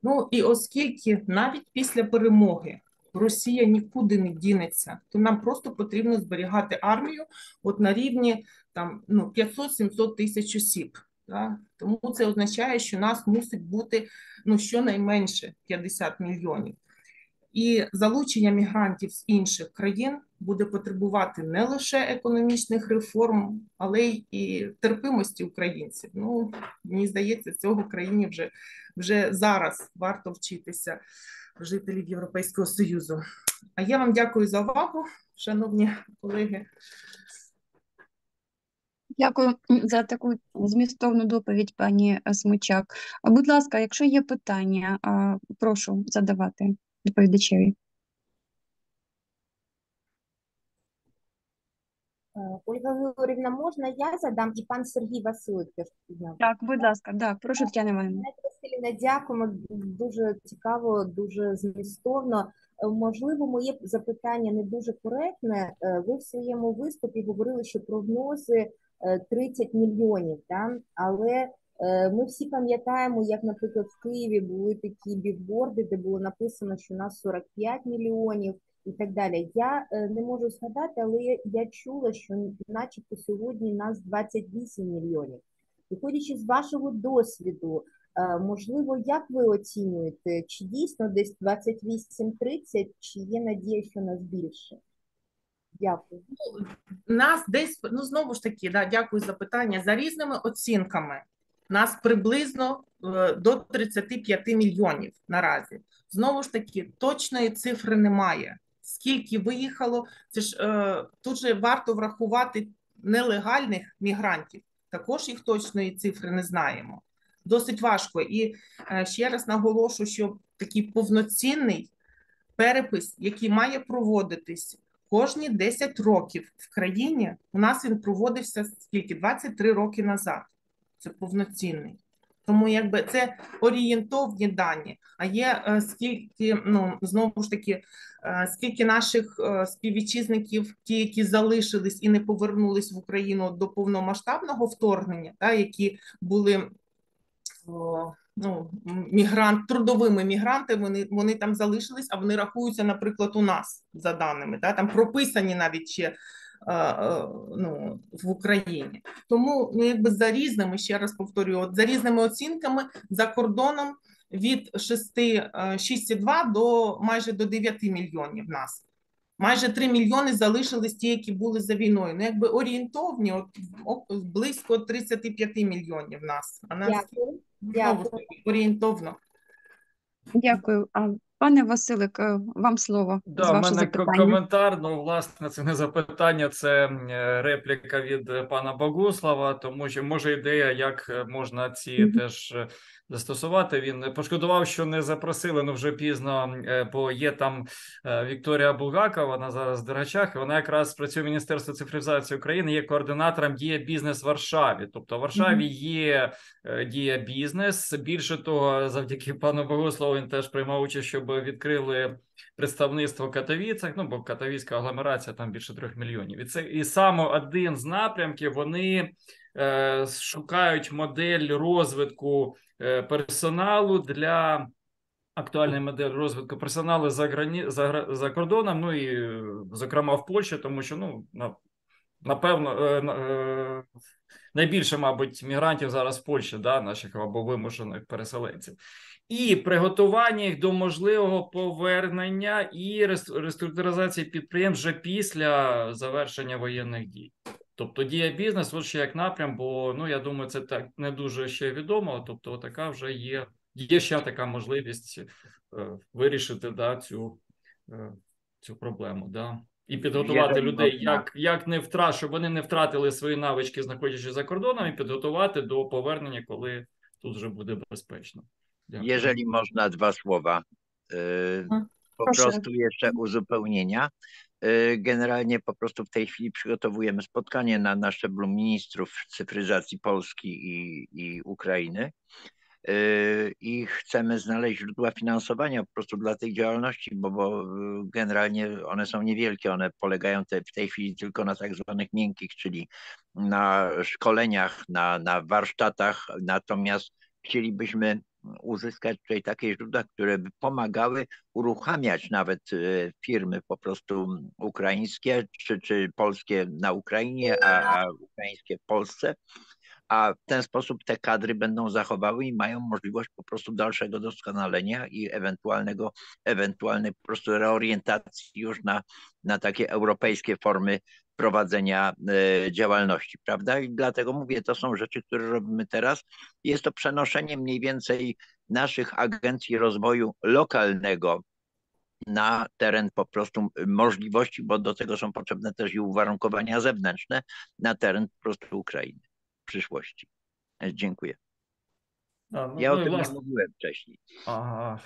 Ну і оскільки навіть після перемоги Росія нікуди не дінеться, то нам просто потрібно зберігати армію от на рівні там ну 500-700 тисяч осіб. Да? Тому це означає, що нас мусить бути ну щонайменше 50 мільйонів. І залучення мігрантів з інших країн буде потребувати не лише економічних реформ, але й і терпимості українців. Ну мені здається, цього країні вже, вже зараз варто вчитися жителів Європейського Союзу. А я вам дякую за увагу, шановні колеги.
Дякую за таку змістовну доповідь, пані Смичак. Будь ласка, якщо є питання, прошу задавати доповідачеві.
Е, Ольга Георгіївна, можна я задам і пан Сергій Васильович теж підняв.
Так, будь ласка, так, прошу Тетяна Іванівна.
Знаєте, Василівна, дякуємо. Дуже цікаво, дуже змістовно. Е, Можливо, моє запитання не дуже коректне. Е, Ви в своєму виступі говорили, що прогнози е, 30 мільйонів, да? але е, ми всі пам'ятаємо, як, наприклад, в Києві були такі бігборди, де було написано, що у нас 45 мільйонів і так далі. Я е, не можу згадати, але я, чула, що начебто сьогодні нас 28 мільйонів. Виходячи з вашого досвіду, Е, Можливо, як ви оцінюєте, чи дійсно десь 28-30, чи є надія, що нас більше? Дякую.
Нас десь, ну знову ж таки, да, дякую за питання. За різними оцінками, нас приблизно е, до 35 мільйонів наразі. Знову ж таки, точної цифри немає. Скільки виїхало, це ж е, тут же варто врахувати нелегальних мігрантів. Також їх точної цифри не знаємо. Досить важко. І е, ще раз наголошу, що такий повноцінний перепис, який має проводитись кожні 10 років в країні, у нас він проводився скільки? 23 роки назад. Це повноцінний. Тому якби це орієнтовні дані. А є е, скільки, ну знову ж таки, е, скільки наших е, співвітчизників, ті, які залишились і не повернулись в Україну до повномасштабного вторгнення, та які були ну, мігрант, трудовими мігрантами, вони, вони там залишились, а вони рахуються, наприклад, у нас за даними. Да? Там прописані навіть ще е, е, ну, в Україні. Тому ну, якби за різними, ще раз повторюю, от за різними оцінками за кордоном від 6, е, 6,2 до майже до 9 мільйонів нас. Майже 3 мільйони залишились ті, які були за війною. Ну, якби орієнтовні, от, близько 35 мільйонів нас. А нас
Дякую.
Знову
Дякую.
орієнтовно.
Дякую. А, Пане Василик, е, вам слово
Да,
вашого
мене
запитання.
коментар. Ну, власне, це не запитання, це е, репліка від е, пана Богуслава, тому що може ідея, як можна ці
Мгм.
теж е, застосувати. Він пошкодував, що не запросили, ну вже пізно, бо є там Вікторія Булгакова, вона зараз в Дергачах, і вона якраз працює в Міністерстві цифровізації України, є координатором дія бізнес в Варшаві. Тобто в Варшаві
Мгм.
є е, дія бізнес. Більше того, завдяки пану Богуславу він теж приймав участь, щоб відкрили представництво в Катовіцях. Ну бо Катовійська агломерація там більше трьох мільйонів. І це і саме один з напрямків. Вони е, шукають модель розвитку е, персоналу для. Актуальна модель розвитку персоналу за грані за, за кордоном, ну і зокрема в Польщі, тому що ну напевно е, е, найбільше, мабуть, мігрантів зараз в Польщі, да, наших або вимушених переселенців, і приготування їх до можливого повернення і рес- реструктуризації підприємств вже після завершення воєнних дій. Тобто дія бізнес, от ще як напрям, бо ну я думаю, це так не дуже ще відомо. Тобто, така вже є, є ще така можливість е, вирішити да, цю, е, цю проблему. Да. І підготувати людей, як, як не втра, щоб вони не втратили свої навички, знаходячись за кордоном, і підготувати до повернення, коли тут вже буде безпечно. Dziękuję.
Jeżeli można, dwa słowa. Y,
no,
po
Proszę.
prostu jeszcze uzupełnienia. Y, generalnie po prostu w tej chwili przygotowujemy spotkanie na, na szczeblu ministrów cyfryzacji Polski i, i Ukrainy y, i chcemy znaleźć źródła finansowania po prostu dla tej działalności, bo, bo generalnie one są niewielkie, one polegają te, w tej chwili tylko na tak zwanych miękkich, czyli na szkoleniach, na, na warsztatach, natomiast chcielibyśmy uzyskać tutaj takie źródła, które by pomagały uruchamiać nawet e, firmy po prostu ukraińskie czy, czy polskie na Ukrainie, a, a ukraińskie w Polsce. A w ten sposób te kadry będą zachowały i mają możliwość po prostu dalszego doskonalenia i ewentualnego, ewentualnej po prostu reorientacji już na, na takie europejskie formy prowadzenia e, działalności, prawda? I dlatego mówię, to są rzeczy, które robimy teraz. Jest to przenoszenie mniej więcej naszych agencji rozwoju lokalnego na teren po prostu możliwości, bo do tego są potrzebne też i uwarunkowania zewnętrzne, na teren po prostu Ukrainy w przyszłości. E, dziękuję.
No,
ja
no
o tym nie mówiłem wcześniej.
Aha,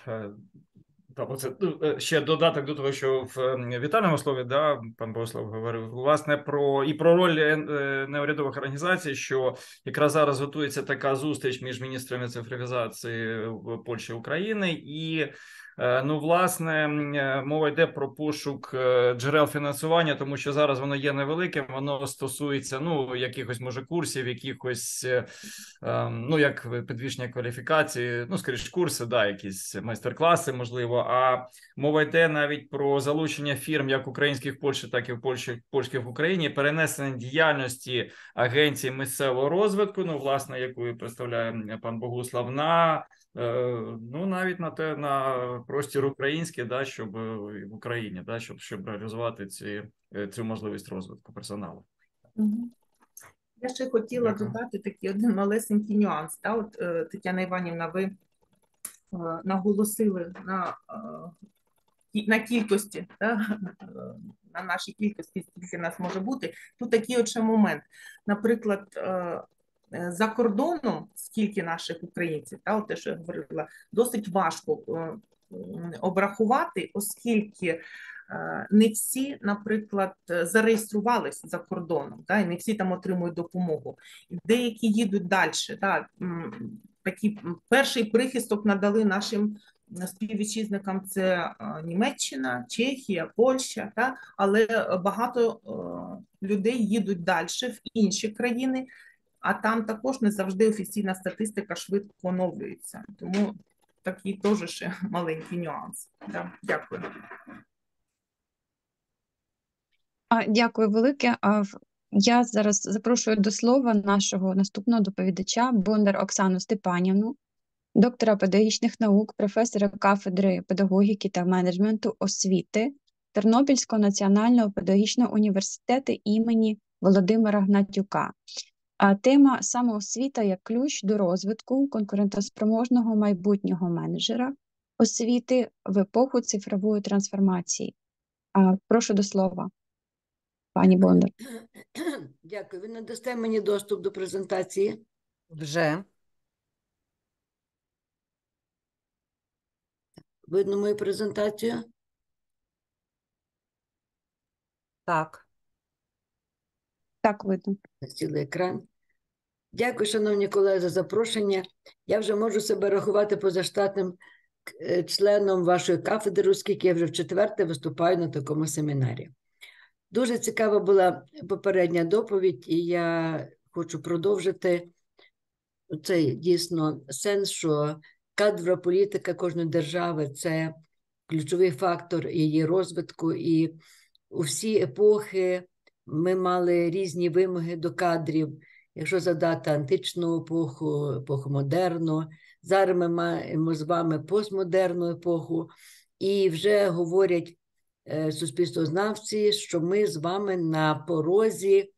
е, та, бо це ну, е, ще додаток до того, що в е, вітальному слові, да, пан Бослав говорив, власне, про і про роль е, е, неурядових організацій, що якраз зараз готується така зустріч між міністрами цифровізації Польщі і України, і ну, власне, е, мова йде про пошук е, джерел фінансування, тому що зараз воно є невеликим, воно стосується ну якихось може курсів, якихось е, ем, ну як підвищення кваліфікації, ну скоріш курси, да, якісь майстер-класи, можливо. А мова йде навіть про залучення фірм, як українських в Польщі, так і в Польщі польських в Україні, перенесення діяльності агенції місцевого розвитку, ну власне, яку представляє пан Богуслав, на е, ну навіть на те на простір український, да, щоб е, в Україні, да, щоб щоб реалізувати ці е, цю можливість розвитку персоналу.
Я ще хотіла
Дякую.
додати такий один малесенький нюанс. Та, от, е, Тетяна Іванівна, ви е, наголосили на, е, на кількості, е, на нашій кількості, скільки нас може бути. Тут такий от ще момент. Наприклад, е, е, за кордоном, скільки наших українців, та, от те, що я говорила, досить важко е, обрахувати, оскільки е, не всі, наприклад, е, зареєструвалися за кордоном, та, і не всі там отримують допомогу. Деякі їдуть далі. Та, такий перший прихисток надали нашим співвітчизникам це е, Німеччина, Чехія, Польща, та, але е, багато е, людей їдуть далі в інші країни, а там також не завжди офіційна статистика швидко оновлюється. Тому такий теж ще маленький нюанс. Да, дякую.
А, Дякую велике. Я зараз запрошую до слова нашого наступного доповідача Бондар Оксану Степанівну, доктора педагогічних наук, професора кафедри педагогіки та менеджменту освіти Тернопільського національного педагогічного університету імені Володимира Гнатюка. А тема самоосвіта як ключ до розвитку конкурентоспроможного майбутнього менеджера освіти в епоху цифрової трансформації. А, Прошу до слова. Пані Бондар.
Дякую. Ви надасте мені доступ до презентації.
Вже.
Видно мою презентацію?
Так.
Так видно.
цілий екран. Дякую, шановні колеги, за запрошення. Я вже можу себе рахувати позаштатним е, членом вашої кафедри, оскільки я вже в четверте виступаю на такому семінарі. Дуже цікава була попередня доповідь, і я хочу продовжити цей дійсно сенс, що кадрова політика кожної держави це ключовий фактор її розвитку, і у всі епохи ми мали різні вимоги до кадрів. Якщо задати античну епоху, епоху модерну, зараз ми маємо з вами постмодерну епоху, і вже говорять е, суспільствознавці, що ми з вами на порозі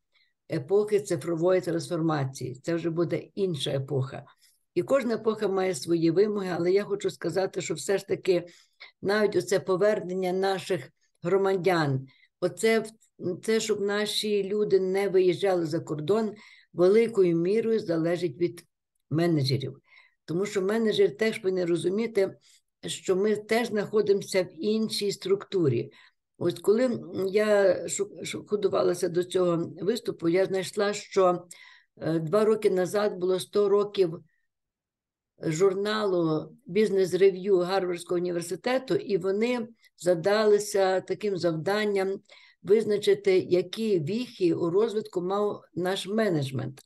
епохи цифрової трансформації. Це вже буде інша епоха. І кожна епоха має свої вимоги, але я хочу сказати, що все ж таки навіть оце повернення наших громадян, оце це, щоб наші люди не виїжджали за кордон, великою мірою залежить від менеджерів. Тому що менеджер теж повинен розуміти, що ми теж знаходимося в іншій структурі. Ось коли я шу- до цього виступу, я знайшла, що е, два роки назад було 100 років журналу Бізнес Рев'ю Гарвардського університету, і вони задалися таким завданням визначити, які віхи у розвитку мав наш менеджмент.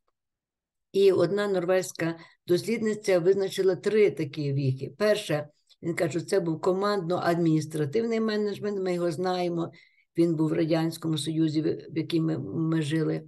І одна норвезька дослідниця визначила три такі віхи. Перше, він каже, це був командно-адміністративний менеджмент, ми його знаємо. Він був в Радянському Союзі, в якій ми, ми жили.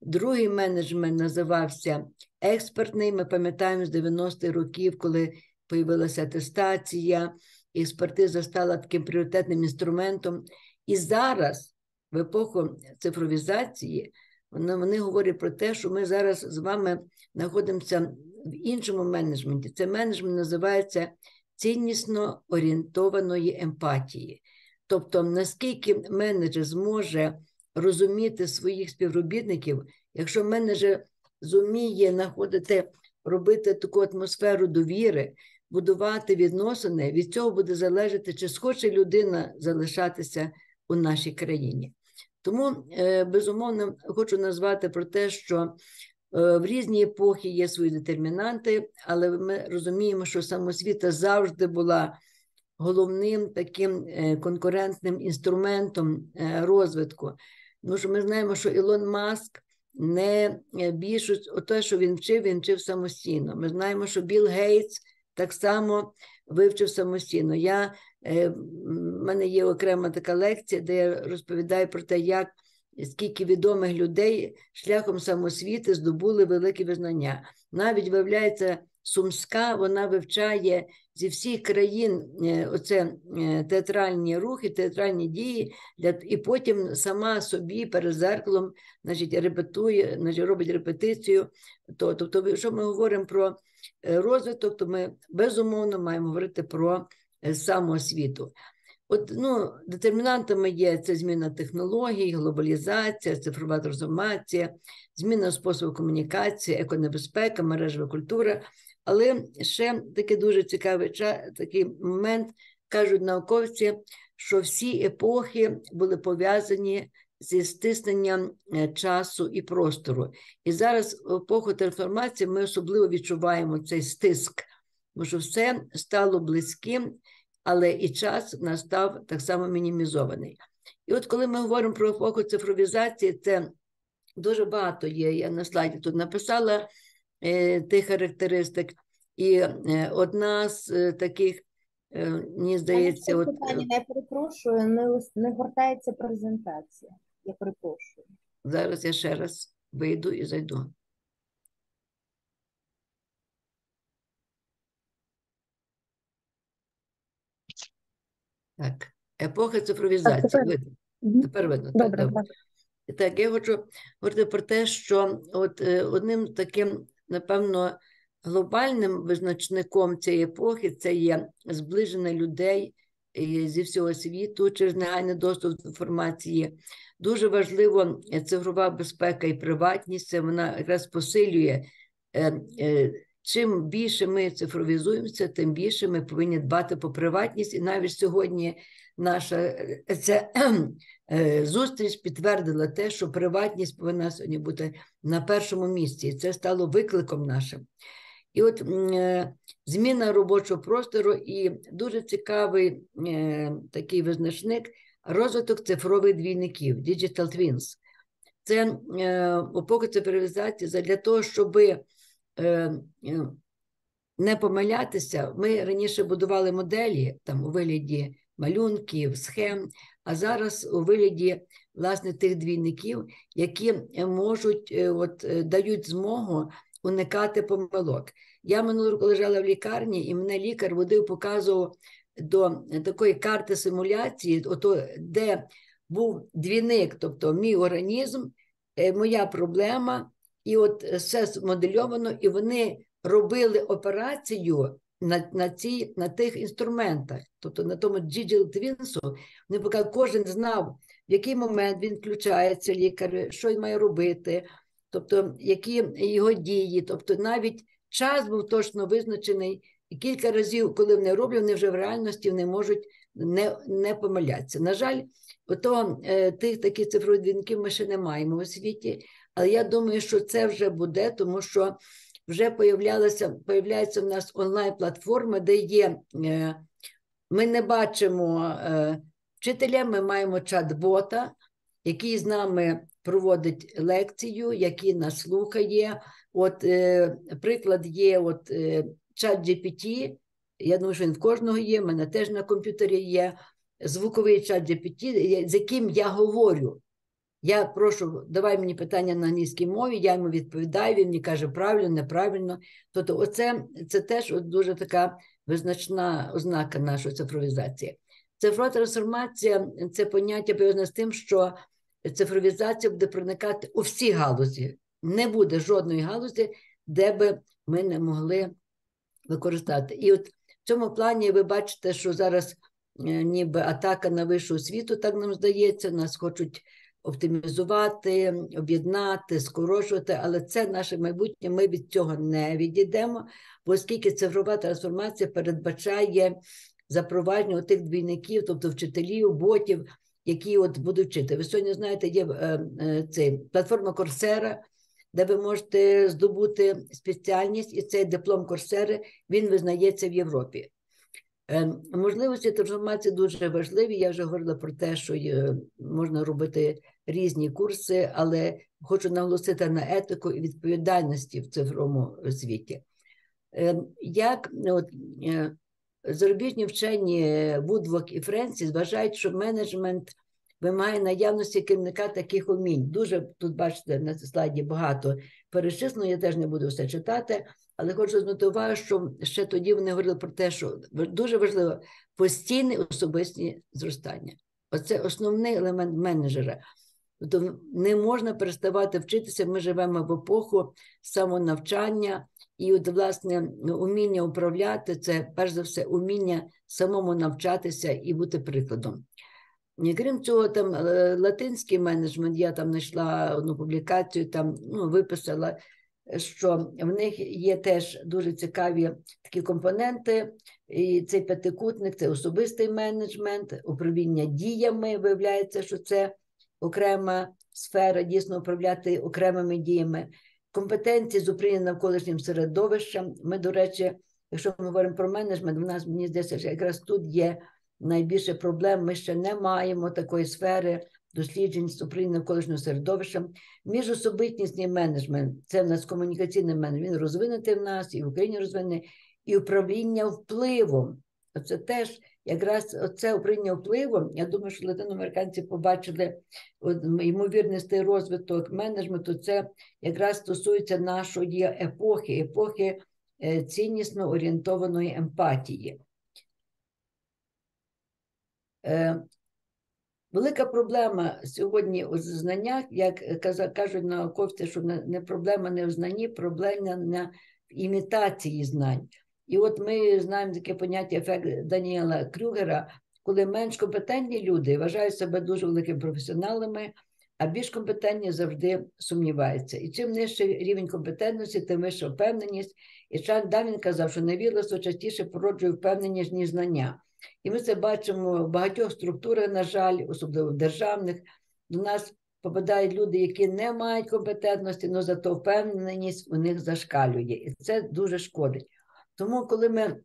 Другий менеджмент називався експертний. Ми пам'ятаємо з 90-х років, коли появилася атестація, експертиза стала таким пріоритетним інструментом. І зараз, в епоху цифровізації, вони, говорять про те, що ми зараз з вами знаходимося в іншому менеджменті. Це менеджмент називається ціннісно орієнтованої емпатії. Тобто, наскільки менеджер зможе розуміти своїх співробітників, якщо менеджер зуміє знаходити, робити таку атмосферу довіри, будувати відносини, від цього буде залежати, чи схоче людина залишатися у нашій країні. Тому, е, безумовно, хочу назвати про те, що е, в різні епохи є свої детермінанти, але ми розуміємо, що самосвіта завжди була головним таким е, конкурентним інструментом розвитку. Тому що ми знаємо, що Ілон Маск не більшість, те, що він вчив, він вчив самостійно. Ми знаємо, що Білл Гейтс так само вивчив самостійно. Я, е, в мене є окрема така лекція, де я розповідаю про те, як скільки відомих людей шляхом самосвіти здобули великі визнання. Навіть виявляється, Сумська вона вивчає зі всіх країн е, оце е, театральні рухи, театральні дії, і потім сама собі перед зеркалом значить, репетує, значить, робить репетицію. То, тобто, якщо ми говоримо про е, розвиток, то ми безумовно маємо говорити про е, самоосвіту. От, ну, детермінантами є це зміна технологій, глобалізація, цифрова трансформація, зміна способу комунікації, еконебезпека, мережева культура. Але ще такий дуже цікавий такий момент, кажуть науковці, що всі епохи були пов'язані зі стисненням е, часу і простору. І зараз в епоху трансформації ми особливо відчуваємо цей стиск, тому що все стало близьким, але і час настав так само мінімізований. І от коли ми говоримо про епоху цифровізації, це дуже багато є. Я на слайді тут написала е, тих характеристик. І е, одна з е, таких, е, мені здається, от, е,
питання, я перепрошую, не, не гортається презентація. Я перепрошую.
зараз я ще раз вийду і зайду. Так, епоха цифровізації.
тепер-
видно? Тепер видно. Так,
Добре,
добре.
так.
Так, я хочу говорити про те, що от е, одним таким, напевно, глобальним визначником цієї епохи це є зближення людей е, зі всього світу через негайний доступ до інформації. Дуже важливо е, цифрова безпека і приватність. Це вона якраз посилює. Чим більше ми цифровізуємося, тим більше ми повинні дбати про приватність. І навіть сьогодні наша е, це е, зустріч підтвердила те, що приватність повинна сьогодні бути на першому місці, і це стало викликом нашим. І от е, зміна робочого простору і дуже цікавий такий визначник розвиток цифрових двійників, digital twins. Це е, епоха цифровізації для того, щоб е, не помилятися, ми раніше будували моделі там у вигляді малюнків, схем, а зараз у вигляді власне тих двійників, які е, можуть е, от е, дають змогу уникати помилок. Я минулого лежала в лікарні, і мене лікар водив, показував до такої карти симуляції, ото, де був двійник, тобто мій організм, е, моя проблема, і от все змодельовано, і вони робили операцію на, на, ці, на тих інструментах, тобто на тому Digital Twins, вони поки кожен знав, в який момент він включається, лікар, що він має робити, тобто які його дії, тобто навіть час був точно визначений, і кілька разів, коли вони роблять, вони вже в реальності вони можуть не, не помилятися. На жаль, ото, е, тих таких цифрових двійників ми ще не маємо у світі, але я думаю, що це вже буде, тому що вже появляються в нас онлайн-платформи, де є. е, Ми не бачимо е, вчителя, ми маємо чат-бота, який з нами проводить лекцію, який нас слухає. От е, приклад є от, чат GPT. Я думаю, що він в кожного є, в мене теж на комп'ютері є звуковий чат GPT, з яким я говорю. Я прошу, давай мені питання на англійській мові, я йому відповідаю, він мені каже правильно, неправильно. Тобто, оце це теж от дуже така визначна ознака нашої цифровізації. Цифрова трансформація це поняття пов'язане з тим, що цифровізація буде проникати у всі галузі. Не буде жодної галузі, де би ми не могли використати. І от в цьому плані ви бачите, що зараз е, ніби атака на вищу освіту, так нам здається, нас хочуть оптимізувати, об'єднати, скорочувати, але це наше майбутнє. Ми від цього не відійдемо, оскільки цифрова трансформація передбачає запровадження тих двійників, тобто вчителів, ботів, які от будуть вчити. Ви сьогодні знаєте, є е, е, цей платформа Корсера, де ви можете здобути спеціальність, і цей диплом Корсери він визнається в Європі. Е, Можливості трансформації дуже важливі. Я вже говорила про те, що е, можна робити різні курси, але хочу наголосити на етику і відповідальності в цифровому світі. Е, Як от, е, зарубіжні вчені Вудвок і Френсіс вважають, що менеджмент вимагає наявності керівника таких умінь. Дуже тут бачите на слайді багато перечислено, я теж не буду все читати, але хочу звернути увагу, що ще тоді вони говорили про те, що дуже важливо постійне особисті зростання. Оце основний елемент менеджера. Тобто не можна переставати вчитися. Ми живемо в епоху самонавчання, і, от, власне, уміння управляти це перш за все уміння самому навчатися і бути прикладом. Крім цього, там е, латинський менеджмент, я там знайшла одну публікацію, там ну, виписала, що в них є теж дуже цікаві такі компоненти. І цей п'ятикутник це особистий менеджмент, управління діями. Виявляється, що це окрема сфера, дійсно управляти окремими діями. Компетенції з управління навколишнім середовищем. Ми, до речі, якщо ми говоримо про менеджмент, в нас мені здається, що якраз тут є найбільше проблем. Ми ще не маємо такої сфери досліджень з управління навколишнього середовища. Міжособистісний менеджмент це в нас комунікаційний менеджмент. Він розвинутий в нас і в Україні розвинений, і управління впливом. Це теж якраз це управління впливом. Я думаю, що латиноамериканці побачили ймовірний розвиток менеджменту. Це якраз стосується нашої епохи, епохи е, ціннісно орієнтованої емпатії. Е, Велика проблема сьогодні у знаннях, як кажуть науковці, що не, проблема не в знанні, проблема в імітації знань. І от ми знаємо таке поняття ефект Даніела Крюгера, коли менш компетентні люди вважають себе дуже великими професіоналами, а більш компетентні завжди сумніваються. І чим нижчий рівень компетентності, тим вища впевненість. І Чан Дамін казав, що невігластво частіше породжує впевненість, ніж знання. І ми це бачимо в багатьох структурах, на жаль, особливо в державних. До нас попадають люди, які не мають компетентності, але зато впевненість у них зашкалює. І це дуже шкодить. Тому, коли ми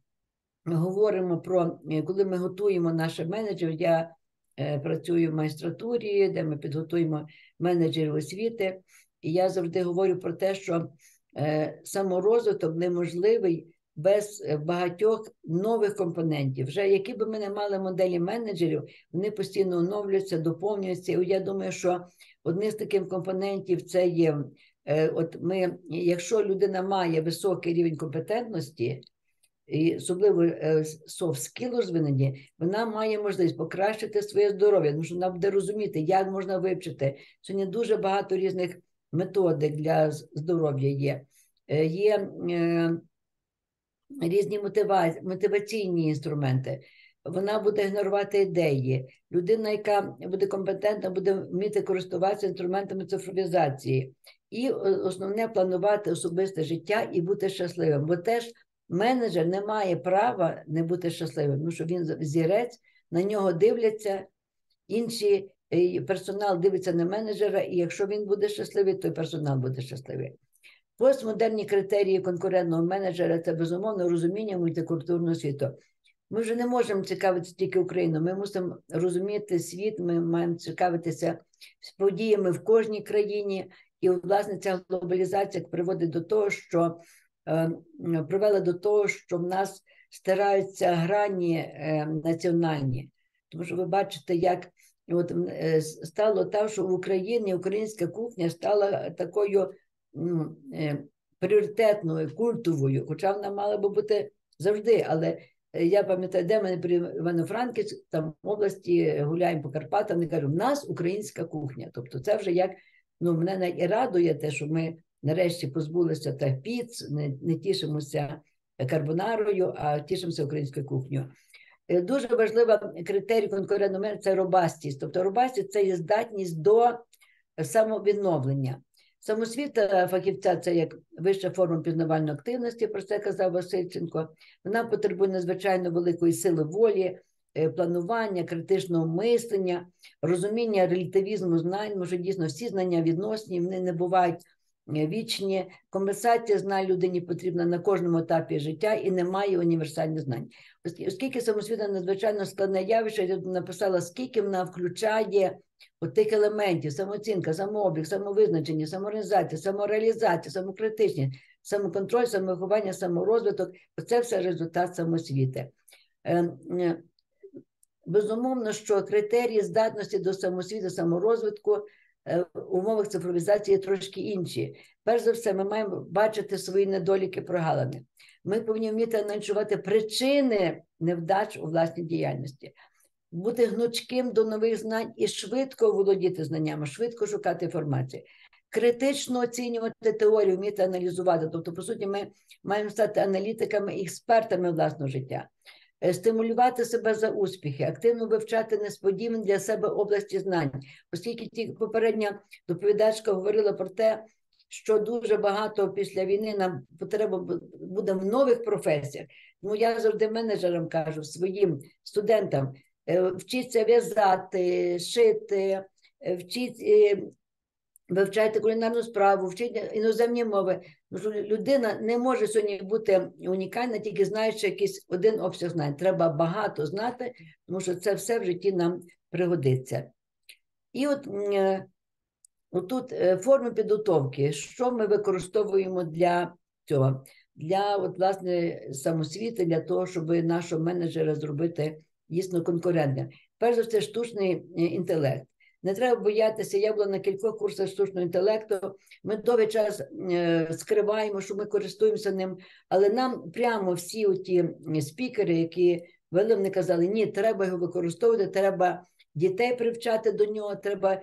говоримо про е, коли ми готуємо наших менеджерів, я е, працюю в майстратурі, де ми підготуємо менеджерів освіти, і я завжди говорю про те, що е, саморозвиток неможливий без е, багатьох нових компонентів. Вже які би ми не мали моделі менеджерів, вони постійно оновлюються, доповнюються. І я думаю, що одним з таких компонентів це є. Е, От ми, якщо людина має високий рівень компетентності, і особливо е, soft skill розвинені, вона має можливість покращити своє здоров'я, тому що вона буде розуміти, як можна вивчити. Сьогодні дуже багато різних методик для здоров'я є. Е, Є різні мотива- мотиваційні інструменти. Вона буде генерувати ідеї. Людина, яка буде компетентна, буде вміти користуватися інструментами цифровізації. І е, основне планувати особисте життя і бути щасливим. Бо теж менеджер не має права не бути щасливим, тому що він зірець, на нього дивляться, інші е, персонал дивиться на менеджера, і якщо він буде щасливий, то персонал буде щасливий. Постмодерні критерії конкурентного менеджера це безумовно розуміння мультикультурного світу. Ми вже не можемо цікавитися тільки Україною. Ми мусимо розуміти світ, ми маємо цікавитися з подіями в кожній країні. І, власне, ця глобалізація приводить до того, що е, привела до того, що в нас стираються грані е, національні. Тому що ви бачите, як от, е, стало так, що в Україні українська кухня стала такою е, пріоритетною, культовою, хоча вона мала би бути завжди. Але я пам'ятаю, де мене при Івано-Франківськ, там в області гуляємо по Карпатам, і кажу, в нас українська кухня. Тобто, це вже як ну, мене навіть і радує те, що ми нарешті позбулися тих піц, не, не тішимося карбонарою, а тішимося українською кухнею. Е, Дуже важлива критерій конкурентного це робастість. Тобто робастість це є здатність до самовідновлення. Самосвіта фахівця це як вища форма пізнавальної активності, про це казав Васильченко. Вона потребує надзвичайно великої сили волі, е, планування, критичного мислення, розуміння релятивізму знань, може дійсно всі знання відносні, вони не бувають е, вічні. Компенсація знань людині потрібна на кожному етапі життя і немає універсальних знань. Оскільки самосвіта надзвичайно складне явище, я написала, скільки вона включає тих елементів: самооцінка, самооблік, самовизначення, самоорганізація, самореалізація, самокритичність, самоконтроль, самовиховання, саморозвиток це все результат самосвіти. Е, е, Безумовно, що критерії здатності до самосвіту, саморозвитку умовах цифровізації трошки інші. Перш за все, ми маємо бачити свої недоліки, прогалини. Ми повинні вміти аналізувати причини невдач у власній діяльності, бути гнучким до нових знань і швидко володіти знаннями, швидко шукати інформацію, критично оцінювати теорію, вміти аналізувати. Тобто, по суті, ми маємо стати аналітиками і експертами власного життя. Е, Стимулювати себе за успіхи, активно вивчати несподівані для себе області знань, оскільки ті попередня доповідачка говорила про те, що дуже багато після війни нам потреба буде в нових професіях. Тому я завжди менеджерам кажу своїм студентам: е, вчіться в'язати, шити, е, вчіть, вивчайте кулінарну справу, вчіть іноземні мови. Тому людина не може сьогодні бути унікальна, тільки знаючи якийсь один обсяг знань. Треба багато знати, тому що це все в житті нам пригодиться. І от е, Отут е, форми підготовки, що ми використовуємо для цього, для от, власне самосвіти, для того, щоб нашого менеджера зробити дійсно конкурентним. Перш за все, штучний е, інтелект. Не треба боятися, я була на кількох курсах штучного інтелекту. Ми довгий час е, скриваємо, що ми користуємося ним, але нам прямо всі ті спікери, які вели, вони казали, ні, треба його використовувати, треба дітей привчати до нього, треба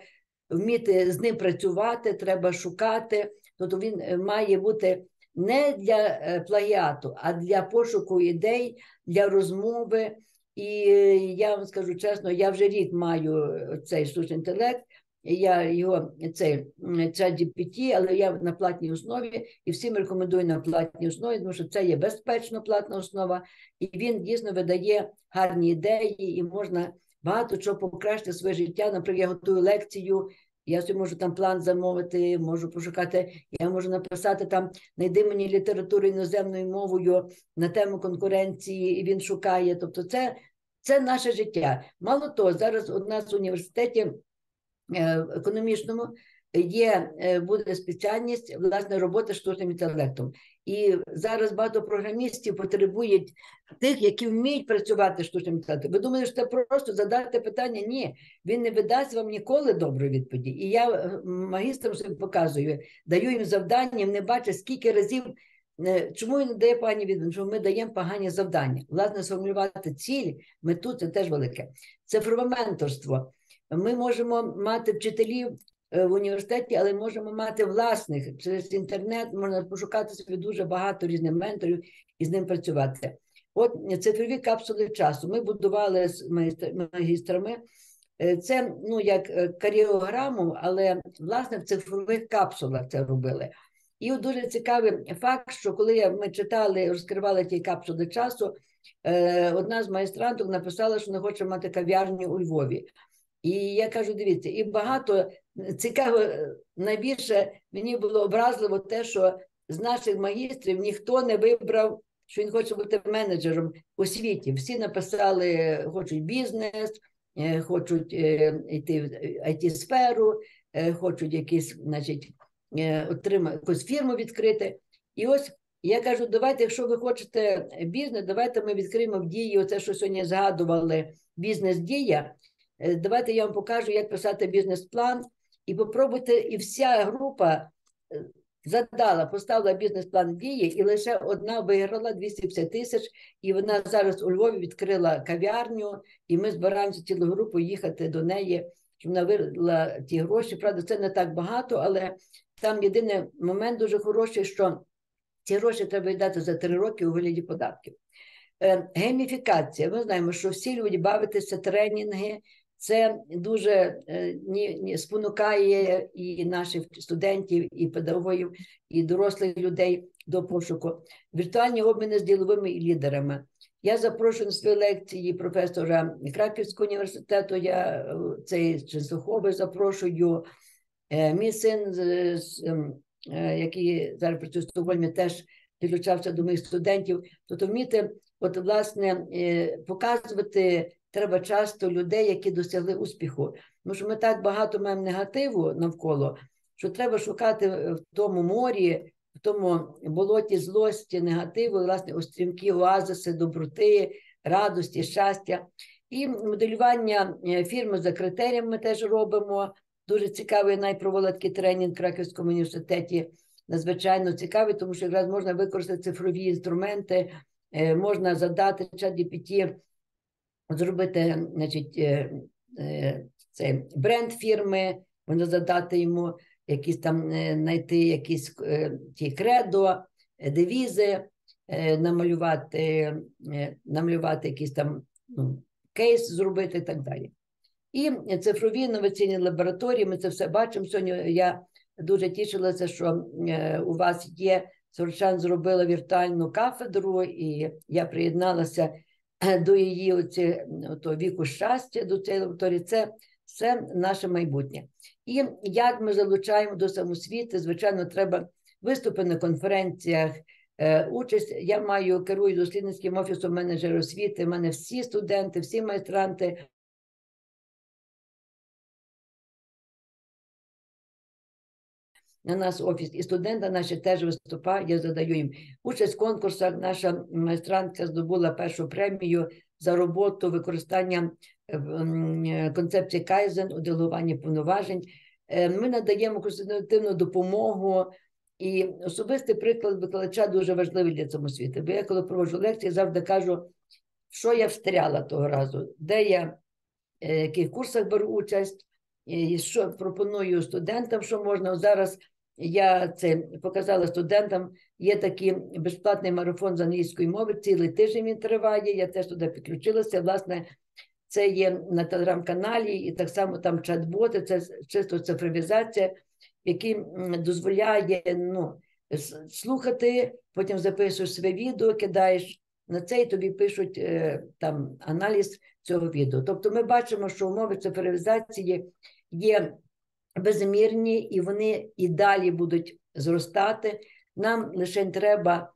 вміти з ним працювати, треба шукати. Тобто він е, має бути не для е, плагіату, а для пошуку ідей, для розмови. І е, я вам скажу чесно, я вже рік маю е, цей штучний інтелект. Я його цей чат GPT, але я на платній основі і всім рекомендую на платній основі, тому що це є безпечно платна основа, і він дійсно видає гарні ідеї, і можна багато чого покращити своє життя. Наприклад, я готую лекцію. Я собі можу там план замовити, можу пошукати, я можу написати там, знайди мені літературу іноземною мовою на тему конкуренції, і він шукає. Тобто, це, це наше життя. Мало того, зараз у нас в університеті е, економічному є е, буде спеціальність власне роботи з штучним інтелектом. І зараз багато програмістів потребують тих, які вміють працювати з штучним інтелектом. Ви думаєте, що це просто задати питання? Ні, він не видасть вам ніколи доброї відповіді. І я е, магістрам своїм показую, даю їм завдання, вони бачать, скільки разів. е, Чому він не дає погані відповіді? Що ми даємо погані завдання. Власне, сформулювати ціль, мету це теж велике. Цифрове менторство. Ми можемо мати вчителів в університеті, але можемо мати власних через інтернет. Можна пошукати собі дуже багато різних менторів і з ним працювати. От цифрові капсули часу. Ми будували з магістрами. Е, Це ну як е, каріограму, але власне в цифрових капсулах це робили. І от дуже цікавий факт, що коли ми читали, розкривали ті капсули часу, е, одна з майстранток написала, що не хоче мати кав'ярню у Львові. І я кажу: дивіться, і багато цікаво, е, найбільше мені було образливо те, що з наших магістрів ніхто не вибрав, що він хоче бути менеджером у світі. Всі написали, хочуть бізнес, е, хочуть е, йти в it сферу хочуть якісь, значить, отримати якусь фірму відкрити. І ось я кажу: давайте, якщо ви хочете бізнес, давайте ми відкриємо в дії. Оце, що сьогодні згадували, бізнес-дія. Давайте я вам покажу, як писати бізнес-план, і попробуйте, і вся група е, задала, поставила бізнес-план дії, і лише одна виграла 250 тисяч, і вона зараз у Львові відкрила кав'ярню, і ми збираємося цілу групу їхати до неї, щоб вона виграла ті гроші. Правда, це не так багато, але там єдиний момент дуже хороший, що ці гроші треба віддати за три роки у вигляді податків. Е, Гейміфікація. Ми знаємо, що всі люди бавитися, тренінги. Це дуже е, спонукає і наших студентів, і педагогів, і дорослих людей до пошуку. Віртуальні обміни з діловими лідерами. Я запрошую на свої лекції професора Краківського університету. Я е, цей Ченсуховий запрошую. Е, Мій син, ем, який зараз працює в Стокгольмі, теж підключався до моїх студентів. Тобто вміти, от власне, показувати треба часто людей, які досягли успіху. Тому що ми так багато маємо негативу навколо, що треба шукати в тому морі, в тому болоті злості, негативу, власне, ось стрімкі оазиси, доброти, радості, щастя. І моделювання е, фірми за критеріями ми теж робимо. Дуже цікавий найпроводила такий тренінг в Краківському університеті. Надзвичайно цікавий, тому що якраз можна використати цифрові інструменти, е, можна задати чат GPT, зробити значить, е, е, цей бренд фірми, можна задати йому якісь там е, знайти якісь ті кредо, девізи, намалювати, намалювати якийсь там ну, кейс, зробити і так далі. І цифрові інноваційні лабораторії, ми це все бачимо. Сьогодні я дуже тішилася, що у вас є Сорочан зробила віртуальну кафедру, і я приєдналася до її оці, ото, віку щастя, до цієї лабораторії. Це все наше майбутнє. І як ми залучаємо до самосвіти, звичайно, треба виступи на конференціях, е, участь. Я маю керую дослідницьким офісом менеджер освіти. У мене всі студенти, всі майстранти на нас офіс, і студенти наші теж виступають, я задаю їм участь в конкурсах. Наша майстрантка здобула першу премію за роботу використання е, е, концепції Кайзен у делегуванні повноважень. Е, Ми надаємо консультативну допомогу. І особистий приклад викладача дуже важливий для цього світу. Бо я коли проводжу лекції, завжди кажу, що я встряла того разу, де я е, яких курсах беру участь, і що пропоную студентам, що можна. Зараз я це показала студентам. Є такий безплатний марафон з англійської мови, цілий тиждень він триває. Я теж туди підключилася. Власне, це є на телеграм-каналі, і так само там чат-боти, це чисто цифровізація, який дозволяє ну, слухати, потім записуєш своє відео, кидаєш на це, і тобі пишуть е, там аналіз цього відео. Тобто ми бачимо, що умови цифровізації є безмірні, і вони і далі будуть зростати. Нам лише треба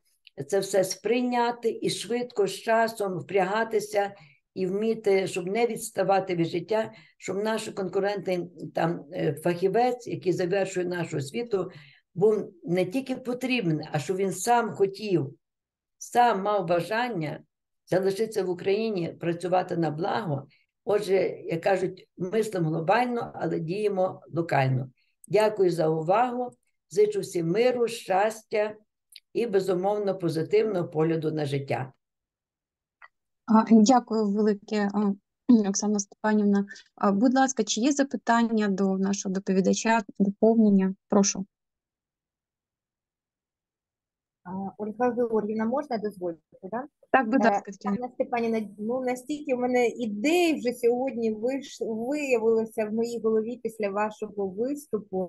це все сприйняти і швидко з часом впрягатися і вміти, щоб не відставати від життя, щоб наші конкуренти, там е, фахівець, який завершує нашу освіту, був не тільки потрібний, а щоб він сам хотів, сам мав бажання залишитися в Україні, працювати на благо. Отже, як кажуть, мислимо глобально, але діємо локально. Дякую за увагу. Зичу всім миру, щастя і безумовно позитивного погляду на життя.
Дякую велике, Оксана Степанівна. Будь ласка, чи є запитання до нашого доповідача, доповнення? Прошу.
Ольга Георгіївна, можна дозволити, да?
Так, будь
Е,
ласка.
Анна Степанівна, ну настільки в мене ідей вже сьогодні виш... виявилося в моїй голові після вашого виступу,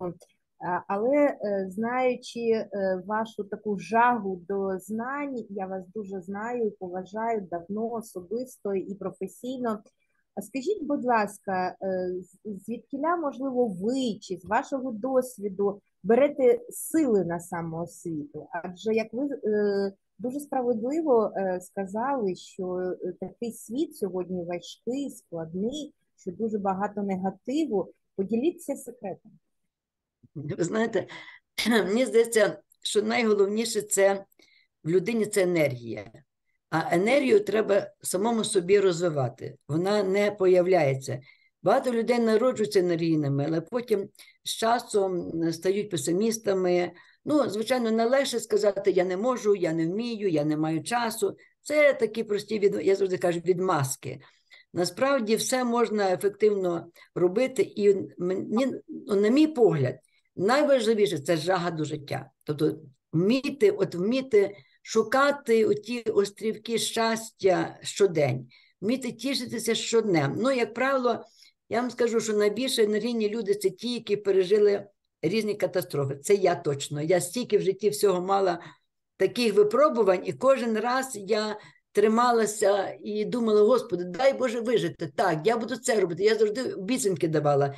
але е, знаючи е, вашу таку жагу до знань, я вас дуже знаю і поважаю давно особисто і професійно. А скажіть, будь ласка, е, звідкіля, можливо, ви чи з вашого досвіду берете сили на самоосвіту? Адже як ви е, дуже справедливо е, сказали, що такий світ сьогодні важкий, складний, що дуже багато негативу. Поділіться секретом.
Ви знаєте, мені здається, що найголовніше це в людині це енергія. А енергію треба самому собі розвивати. Вона не появляється. Багато людей народжуються енергійними, але потім з часом стають песимістами. Ну, звичайно, не легше сказати я не можу, я не вмію, я не маю часу. Це такі прості від, я завжди кажу, відмазки. Насправді все можна ефективно робити, і мені, ну, на мій погляд, найважливіше це жага до життя. Тобто вміти, от вміти шукати оті острівки щастя щодень, вміти тішитися щоднем. Ну, як правило, я вам скажу, що найбільше енергійні люди це ті, які пережили різні катастрофи. Це я точно. Я стільки в житті всього мала таких випробувань, і кожен раз я трималася і думала, Господи, дай Боже вижити. Так, я буду це робити. Я завжди обіцянки давала.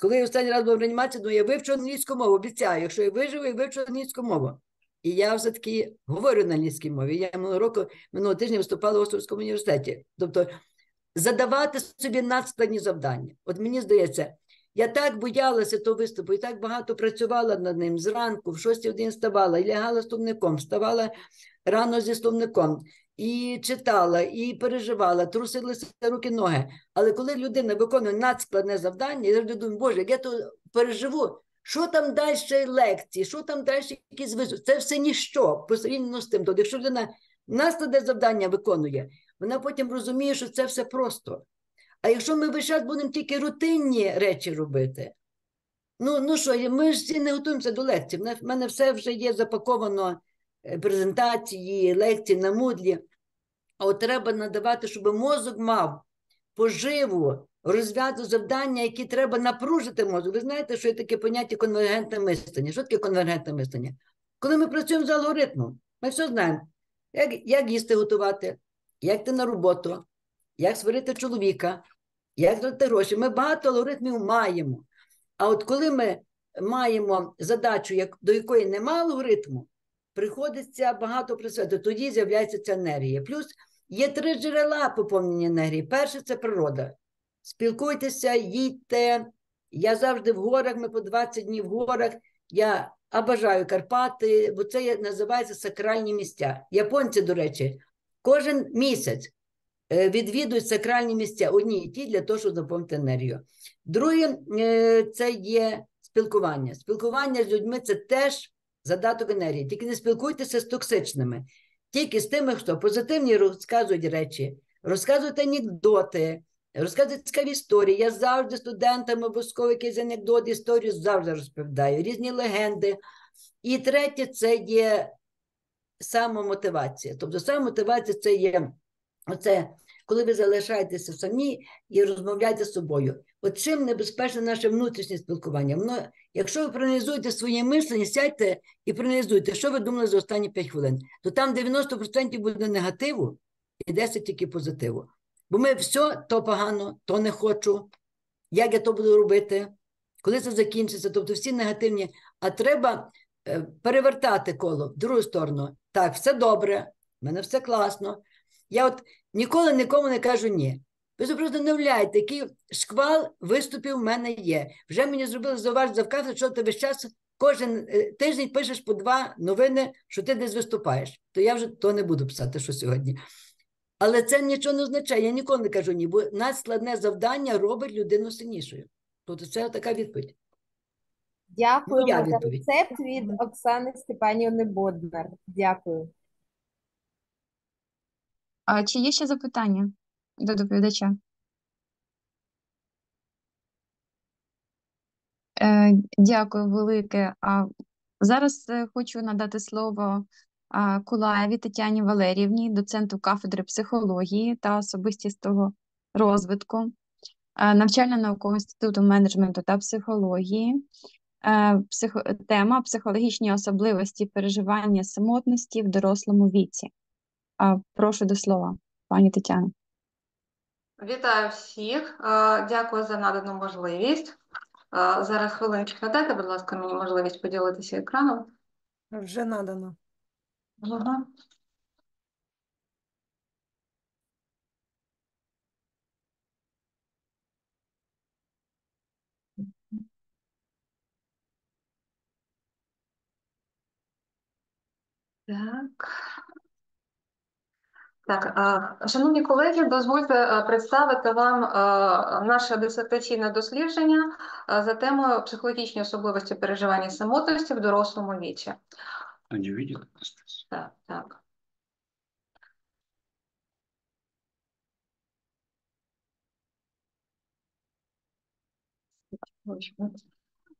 Коли я останній раз була в реанімації, думаю, я вивчу англійську мову, обіцяю, якщо я виживу, я вивчу англійську мову. І я все-таки говорю на англійській мові. Я минулого року, минулого тижня виступала в Острівському університеті. Тобто задавати собі надскладні завдання. От мені здається, я так боялася того виступу і так багато працювала над ним зранку, в 6 годині вставала, і лягала словником, вставала рано зі словником, і читала, і переживала, трусилися руки, ноги. Але коли людина виконує надскладне завдання, я думаю, Боже, як я то переживу, що там далі лекції, що там далі якісь виступи, це все ніщо порівняно з тим. Тобто, якщо людина наскладне завдання виконує, вона потім розуміє, що це все просто. А якщо ми весь час будемо тільки рутинні речі робити, ну, ну що, ми ж всі не готуємося до лекцій. В мене все вже є запаковано е, презентації, лекції на мудлі. А от треба надавати, щоб мозок мав поживу, розв'язу завдання, які треба напружити мозок. Ви знаєте, що є таке поняття конвергентне мислення. Що таке конвергентне мислення? Коли ми працюємо з алгоритмом, ми все знаємо, як, як їсти готувати, як йти на роботу, як сварити чоловіка, як дати гроші. Ми багато алгоритмів маємо. А от коли ми маємо задачу, як, до якої немає алгоритму, приходиться багато працювати, тоді з'являється ця енергія. Плюс є три джерела поповнення енергії. Перше це природа. Спілкуйтеся, їдьте. Я завжди в горах, ми по 20 днів в горах. Я обожаю Карпати, бо це називається сакральні місця. Японці, до речі, кожен місяць е, відвідують сакральні місця, одні і ті для того, щоб заповнити енергію. Друге, е, це є спілкування. Спілкування з людьми це теж задаток енергії. Тільки не спілкуйтеся з токсичними, тільки з тими, хто позитивні розказують речі, розказують анекдоти, розказують цікаві історії. Я завжди студентам обов'язково якийсь анекдот, історію завжди розповідаю, різні легенди. І третє, це є самомотивація. Тобто самомотивація це є оце, коли ви залишаєтеся самі і розмовляєте з собою. От чим небезпечне наше внутрішнє спілкування? Воно, якщо ви проаналізуєте своє мислення, сядьте і проаналізуйте, що ви думали за останні 5 хвилин, то там 90% буде негативу і 10% тільки позитиву. Бо ми все то погано, то не хочу, як я то буду робити, коли це закінчиться, тобто всі негативні, а треба е, перевертати коло в другу сторону. Так, все добре, в мене все класно. Я от ніколи нікому не кажу ні. Ви собі просто не уявляєте, який шквал виступів в мене є. Вже мені зробили зауваження завказ, що ти весь час кожен е, тиждень пишеш по два новини, що ти десь виступаєш. То я вже то не буду писати, що сьогодні. Але це нічого не означає. Я ніколи не кажу ні, бо надскладне завдання робить людину сильнішою. Тобто це така відповідь. Моя
за
відповідь.
рецепт від Оксани Степанівни Боднар. Дякую.
А чи є ще запитання до доповідача? Е, Дякую велике. А зараз е, хочу надати слово Кулаєві Тетяні Валеріївні, доценту кафедри психології та особистістого розвитку е, навчально-наукового інституту менеджменту та психології. Е, Психо... Тема психологічні особливості переживання самотності в дорослому віці. Прошу до слова, пані Тетяно.
Вітаю всіх. Е, Дякую за надану можливість. Зараз хвилиночку надайте, будь ласка, мені можливість поділитися екраном.
Вже надано.
Ага. Так. Так, шановні колеги, дозвольте представити вам наше дисертаційне дослідження за темою психологічні особливості переживання самотності в дорослому віці.
Они видят?
Так, так. А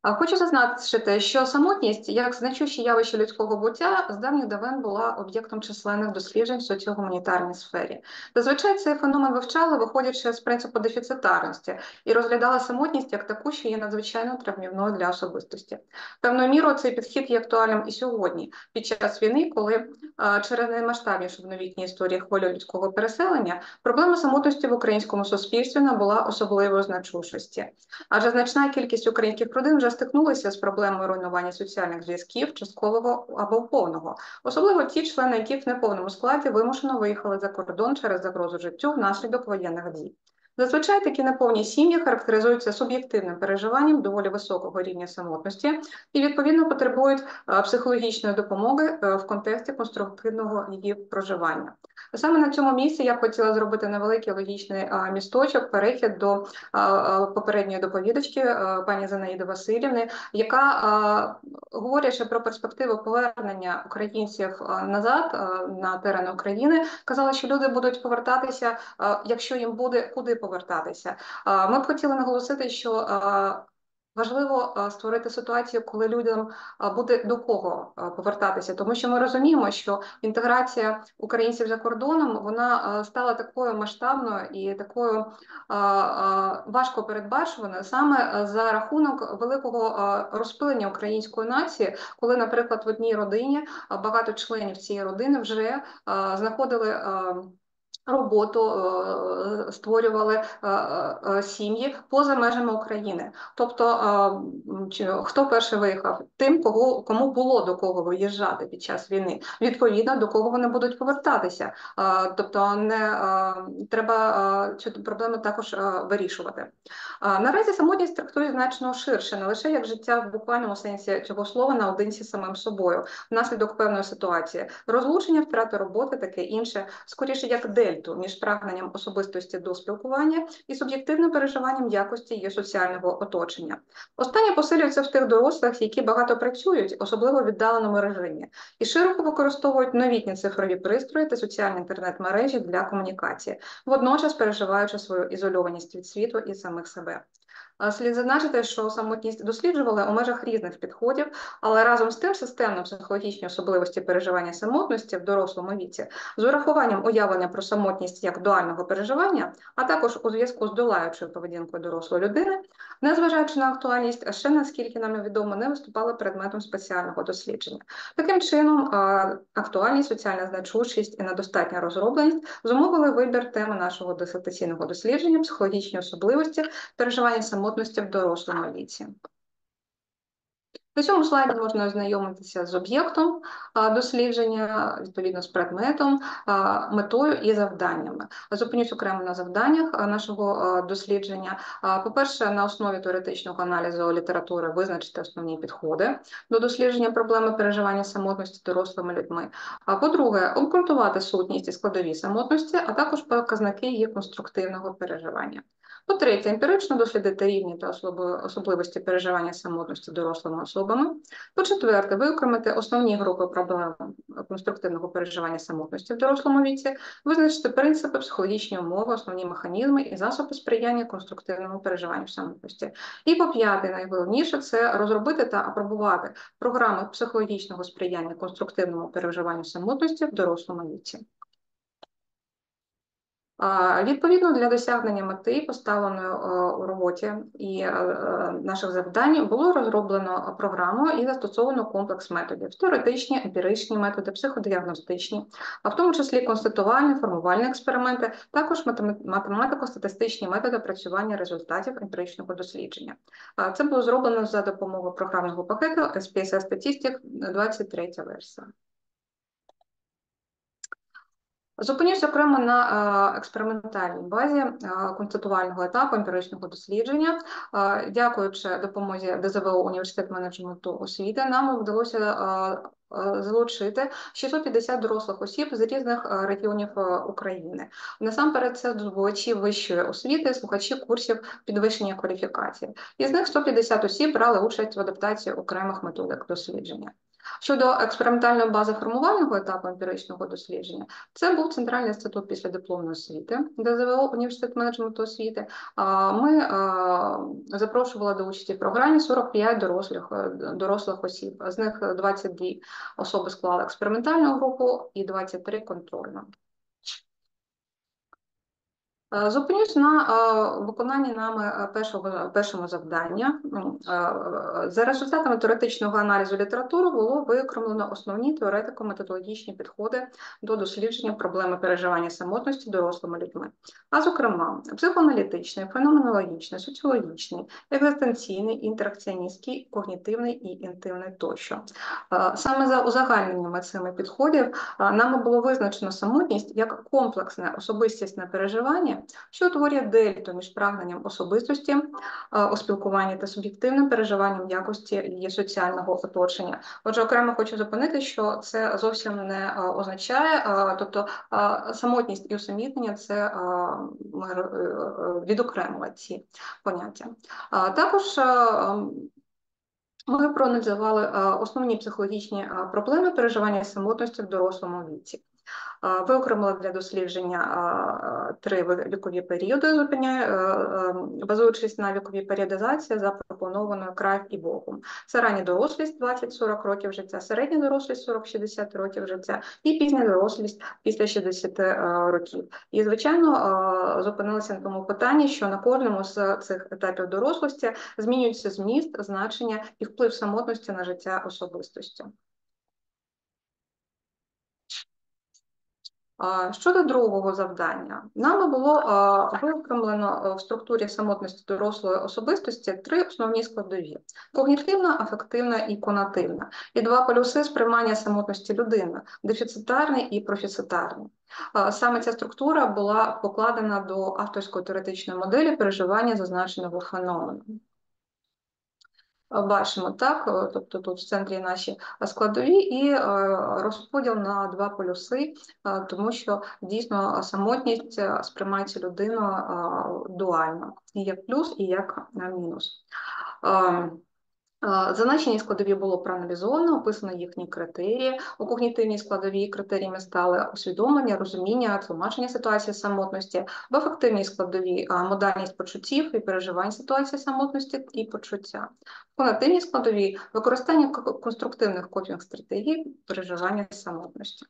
Хочу зазначити, що самотність, як значуще явище людського буття, з давніх давен була об'єктом численних досліджень в соціогуманітарній сфері. Зазвичай цей феномен вивчали, виходячи з принципу дефіцитарності, і розглядали самотність як таку, що є надзвичайно травмівною для особистості. Певною мірою цей підхід є актуальним і сьогодні, під час війни, коли а, через наймасштабнішу в новітній історії хвилю людського переселення проблема самотності в українському суспільстві набула особливої значущості. Адже значна кількість українських родин вже стикнулися з проблемою руйнування соціальних зв'язків, часткового або повного, особливо ті члени, яких в неповному складі вимушено виїхали за кордон через загрозу життю внаслідок воєнних дій. Зазвичай такі неповні сім'ї характеризуються суб'єктивним переживанням доволі високого рівня самотності і відповідно потребують е, психологічної допомоги е, в контексті конструктивного її проживання. Саме на цьому місці я б хотіла зробити невеликий логічний місточок, перехід до попередньої доповідачки пані Зинаїди Васильівни, яка, говорячи про перспективу повернення українців назад на терени України, казала, що люди будуть повертатися, якщо їм буде куди повертатися. Ми б хотіли наголосити, що Важливо е, створити ситуацію, коли людям е, буде до кого е, повертатися, тому що ми розуміємо, що інтеграція українців за кордоном вона стала такою масштабною і такою важко передбачуваною саме за рахунок великого розпилення української нації, коли, наприклад, в одній родині багато членів цієї родини вже знаходили. Роботу е, створювали е, е, сім'ї поза межами України. Тобто, хто перший виїхав? Тим, кого кому було до кого виїжджати під час війни. Відповідно, до кого вони будуть повертатися. Тобто, не треба цю проблему також вирішувати. Наразі самотність трактує значно ширше, не лише як життя в буквальному сенсі цього слова наодинці самим собою, внаслідок певної ситуації, розлучення, втрата роботи, таке інше, скоріше як дельту між прагненням особистості до спілкування і суб'єктивним переживанням якості її соціального оточення. Останнє посилюється в тих дорослих, які багато працюють, особливо в віддаленому режимі, і широко використовують новітні цифрові пристрої та соціальні інтернет-мережі для комунікації, водночас переживаючи свою ізольованість від світу і самих себе. Слід зазначити, що самотність досліджували у межах різних підходів, але разом з тим системно психологічні особливості переживання самотності в дорослому віці з урахуванням уявлення про самотність як дуального переживання, а також у зв'язку з долаючою поведінкою дорослої людини, незважаючи на актуальність, ще наскільки нам відомо, не виступали предметом спеціального дослідження. Таким чином, актуальність, соціальна значущість і недостатня розробленість зумовили вибір теми нашого дисертаційного дослідження психологічні особливості переживання самотності в дорослому віці. На цьому слайді можна ознайомитися з об'єктом дослідження, відповідно з предметом, метою і завданнями. Зупинюсь окремо на завданнях нашого дослідження. По-перше, на основі теоретичного аналізу літератури визначити основні підходи до дослідження проблеми переживання самотності дорослими людьми. По-друге, обґрунтувати сутність і складові самотності, а також показники її конструктивного переживання. По-третє, емпірично дослідити рівні та особливості переживання самотності дорослими особами. По-четверте, виокремити основні групи проблем конструктивного переживання самотності в дорослому віці, визначити принципи, психологічні умови, основні механізми і засоби сприяння конструктивному переживанню самотності. І по-п'яте, найголовніше це розробити та апробувати програми психологічного сприяння конструктивному переживанню самотності в дорослому віці. Відповідно для досягнення мети, поставленої е, у роботі і е, е, наших завдань, було розроблено програму і застосовано комплекс методів: теоретичні, емпіричні методи, психодіагностичні, а в тому числі констатувальні, формувальні експерименти, також математико-статистичні методи опрацювання результатів емпіричного дослідження. Це було зроблено за допомогою програмного пакету SPSS Statistic 23 версія. Зупинюсь окремо на е, експериментальній базі е, констатувального етапу емпіричного дослідження. Е, Дякуючи допомозі ДЗВО університет менеджменту освіти, нам вдалося залучити 650 дорослих осіб з різних регіонів України. Насамперед, це здобувачі вищої освіти, слухачі курсів підвищення кваліфікації. Із них 150 осіб брали участь в адаптації окремих методик дослідження. Щодо експериментальної бази формувального етапу емпіричного дослідження, це був Центральний інститут післядипломної освіти, ДЗВО університет менеджменту освіти. Ми запрошували до участі в програмі 45 дорослих, е, дорослих осіб. З них 22 особи склали експериментальну групу і 23 контрольну. Е, Зупинюсь на е, виконанні нами е, першого завдання. Ну, е, За результатами теоретичного аналізу літератури було виокремлено основні теоретико-методологічні підходи до дослідження проблеми переживання самотності дорослими людьми. А зокрема, психоаналітичний, феноменологічний, соціологічний, екзистенційний, інтеракціоністський, когнітивний і інтимний тощо. Саме за узагальненнями цими підходів нами було визначено самотність як комплексне особистісне переживання, що утворює дельту між прагненням особистості у спілкуванні та суб'єктивним переживанням якості її соціального оточення. Отже, окремо хочу зупинити, що це зовсім не означає, тобто самотність і усамітнення це а, ми е, е, відокремили ці поняття. Також ми проаналізували е, основні психологічні е, проблеми переживання самотності в дорослому віці. Виокремили для дослідження три вікові періоди, зупиняє, е, е, базуючись на віковій періодизації, запропонованою Краєв і Богом. Це рання дорослість 20-40 років життя, середня дорослість 40-60 років життя і пізня дорослість після 60 е, років. І, звичайно, зупинилися на тому питанні, що на кожному з цих етапів дорослості змінюється зміст, значення і вплив самотності на життя особистості. Щодо другого завдання, нами було виокремлено е, в структурі самотності дорослої особистості три основні складові: когнітивна, афективна і конативна, і два полюси сприймання самотності людини дефіцитарний і профіцитарний. Саме ця структура була покладена до авторської теоретичної моделі переживання зазначеного феномену. Бачимо так, е, тобто тут в центрі наші складові і е, розподіл на два полюси, е, тому що дійсно самотність сприймається людиною е, дуально, і як плюс, і як мінус. Зазначені складові було проаналізовано, описано їхні критерії. У когнітивній складовій критеріями стали усвідомлення, розуміння, тлумачення ситуації самотності, в ефективній складовій е, модальність почуттів і переживань ситуації самотності і почуття. В конативній складовій використання конструктивних копінг стратегій переживання самотності.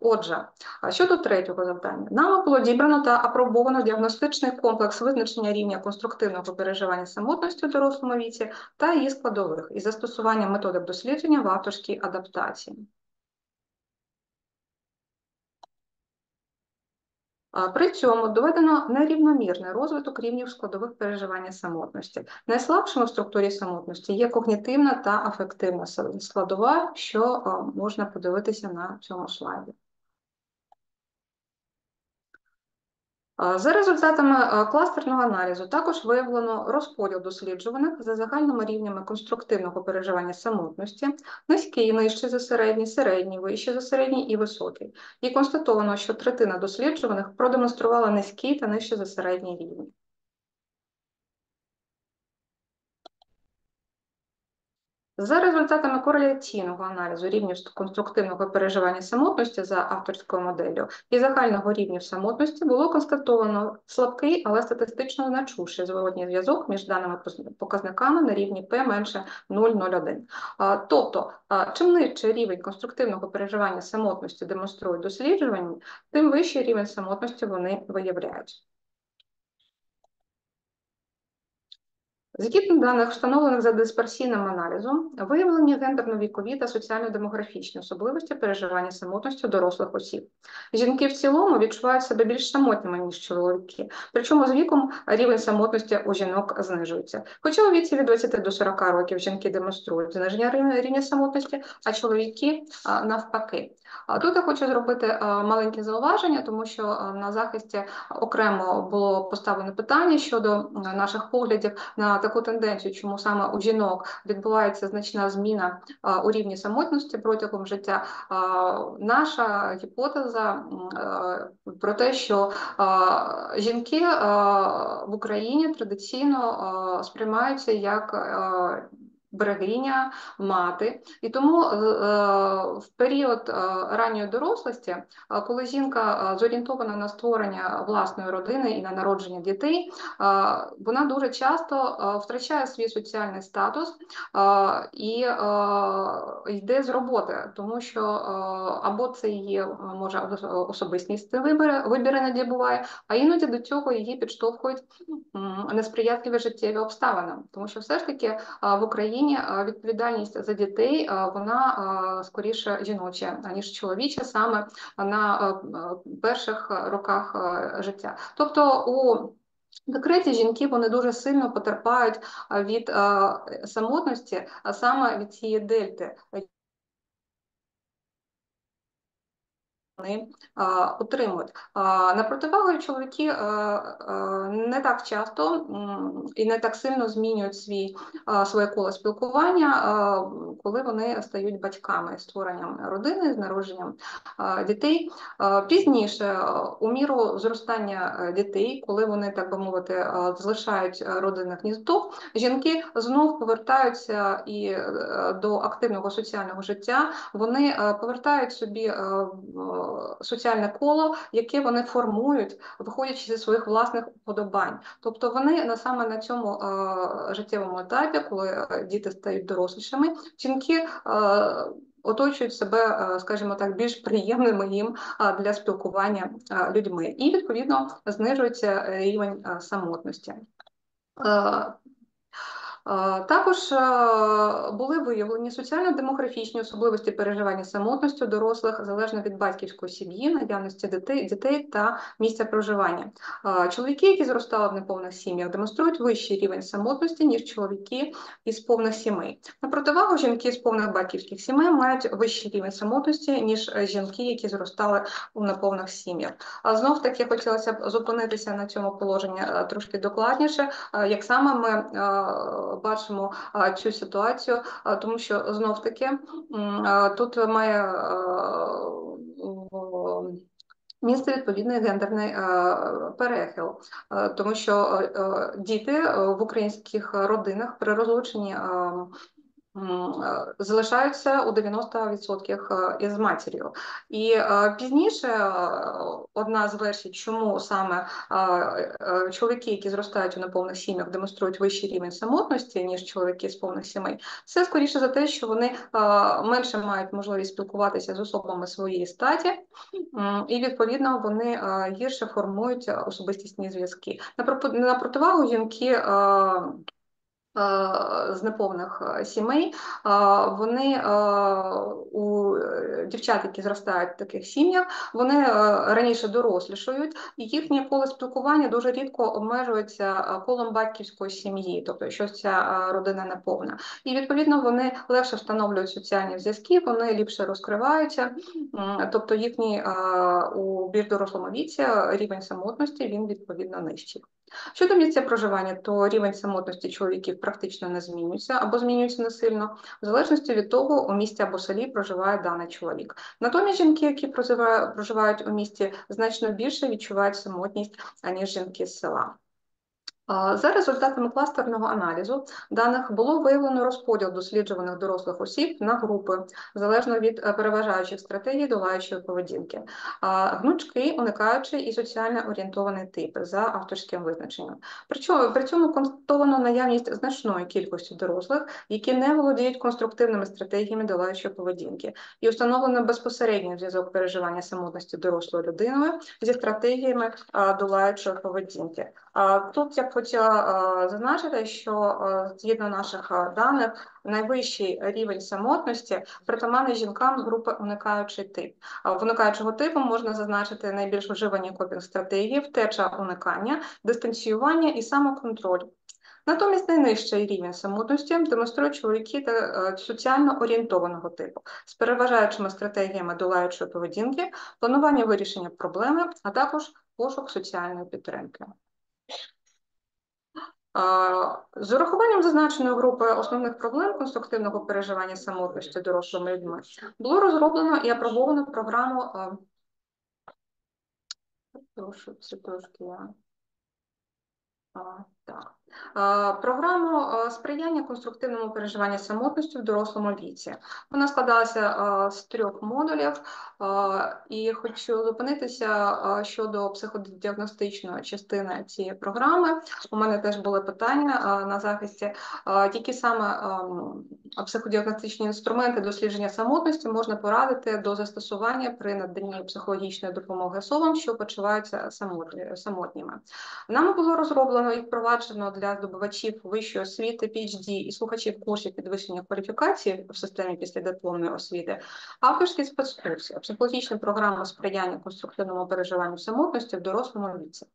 Отже, щодо третього завдання, нами було дібрано та апробовано діагностичний комплекс визначення рівня конструктивного переживання самотності у дорослому віці та її складових із застосуванням методик дослідження в авторській адаптації. При цьому доведено нерівномірний розвиток рівнів складових переживання самотності. Найслабшими в структурі самотності є когнітивна та афективна складова, що можна подивитися на цьому слайді. За результатами кластерного аналізу також виявлено розподіл досліджуваних за загальними рівнями конструктивного переживання самотності, низький, нижчий за середній, середній, вищий за середній і високий. І констатовано, що третина досліджуваних продемонструвала низький та нижче за середній рівні. За результатами кореляційного аналізу рівнів конструктивного переживання самотності за авторською моделлю і загального рівня самотності було констатовано слабкий, але статистично значущий зворотній зв'язок між даними показниками на рівні P менше 0,01. Тобто, чим нижчий рівень конструктивного переживання самотності демонструють досліджування, тим вищий рівень самотності вони виявляють. Згідно даних, встановлених за дисперсійним аналізом, виявлені гендерно-вікові та соціально-демографічні особливості переживання самотності дорослих осіб. Жінки в цілому відчувають себе більш самотніми, ніж чоловіки, причому з віком рівень самотності у жінок знижується. Хоча у віці від 20 до 40 років жінки демонструють зниження рівня, самотності, а чоловіки навпаки. Тут я хочу зробити маленьке зауваження, тому що на захисті окремо було поставлено питання щодо наших поглядів на таку тенденцію, чому саме у жінок відбувається значна зміна у рівні самотності протягом життя. Наша гіпотеза про те, що жінки в Україні традиційно сприймаються як берегиня, мати, і тому е, е, в період е, ранньої дорослості, коли жінка зорієнтована на створення власної родини і на народження дітей, вона дуже часто втрачає свій соціальний статус і йде з роботи, тому що або це її може ос- особистісні вибори, вибір іноді буває, а іноді до цього її підштовхують несприятливі життєві обставини, тому що все ж таки в Україні а, відповідальність за дітей вона скоріше жіноча, аніж чоловіча, саме на перших роках життя. Тобто у Декреті жінки вони дуже сильно потерпають від самотності, а саме від цієї дельти. Вони отримують. На противагу чоловіки не так часто і не так сильно змінюють свій, своє коло спілкування, коли вони стають батьками створенням родини, з народженням дітей. Пізніше, у міру зростання дітей, коли вони, так би мовити, залишають родинне гніздо, жінки знов повертаються і е, до активного соціального життя, вони е, повертають собі е, соціальне коло, яке вони формують, виходячи зі своїх власних вподобань. Тобто вони на саме на цьому е, життєвому етапі, коли е, діти стають дорослішими, жінки. е, Оточують себе, е, скажімо так, більш приємними їм а, для спілкування людьми, і відповідно знижується е, рівень е, самотності. Е, Також е, були виявлені соціально-демографічні особливості переживання самотності дорослих залежно від батьківської сім'ї, наявності дітей, та місця проживання. Е, Чоловіки, які зростали в неповних сім'ях, демонструють вищий рівень самотності, ніж чоловіки із повних сімей. На противагу жінки з повних батьківських сімей мають вищий рівень самотності, ніж жінки, які зростали у неповних сім'ях. Знов таки хотілося б зупинитися на цьому положенні трошки докладніше, як саме ми бачимо цю ситуацію, тому що знов таки тут має місце відповідний гендерний перехил, тому що діти в українських родинах при розлученні. Е, Залишаються у 90% е, із матір'ю. І е, пізніше одна з версій, чому саме чоловіки, які зростають у неповних сім'ях, демонструють вищий рівень самотності, ніж чоловіки з повних сімей, це скоріше за те, що вони менше мають можливість спілкуватися з особами своєї статі, і відповідно вони гірше формують особистісні зв'язки. На противагу жінки. Е, З неповних е, сімей е, вони у дівчат, які зростають в таких сім'ях, вони раніше дорослішають, і їхнє коло спілкування дуже рідко обмежується колом батьківської сім'ї, тобто що ця родина неповна. І відповідно вони легше встановлюють соціальні зв'язки, вони ліпше розкриваються, тобто їхній у більш дорослому віці рівень самотності він відповідно нижчий. Щодо місця проживання, то рівень самотності чоловіків практично не змінюється або змінюється не сильно, в залежності від того, у місті або селі проживає даний чоловік. Натомість жінки, які проживають, у місті, значно більше відчувають самотність, аніж жінки з села. За результатами кластерного аналізу даних було виявлено розподіл досліджуваних дорослих осіб на групи залежно від е, переважаючих стратегій долаючої поведінки. А, Гнучкий, уникаючий і соціально орієнтований типи за авторським визначенням. Причому при цьому констатовано наявність значної кількості дорослих, які не володіють конструктивними стратегіями долаючої поведінки, і встановлено безпосередній зв'язок переживання самотності дорослою людиною зі стратегіями долаючої поведінки. Тут я б хотіла зазначити, що згідно наших даних, найвищий рівень самотності притаманний жінкам з групи уникаючий тип. Уникаючого типу можна зазначити найбільш вживані копінг-стратегії, втеча уникання, дистанціювання і самоконтроль. Натомість найнижчий рівень самотності демонструють чоловіки та е, соціально орієнтованого типу з переважаючими стратегіями долаючої поведінки, планування вирішення проблеми, а також пошук соціальної підтримки. З урахуванням зазначеної групи основних проблем конструктивного переживання самотності дорослими людьми було розроблено і апробовано програму. Прошу, це трошки я. А, Так. А, Програму сприяння конструктивному переживанню самотності в дорослому віці. Вона складалася з трьох модулів, і хочу зупинитися щодо психодіагностичної частини цієї програми. У мене теж були питання на захисті, які саме психодіагностичні інструменти дослідження самотності можна порадити до застосування при наданні психологічної допомоги особам, що почуваються самотніми. Нами було розроблено і впроваджено для здобувачів вищої освіти, PhD і слухачів курсів підвищення кваліфікації в системі післядипломної освіти, авторський спецкурс, психологічна програма сприяння конструктивному переживанню самотності в дорослому віці.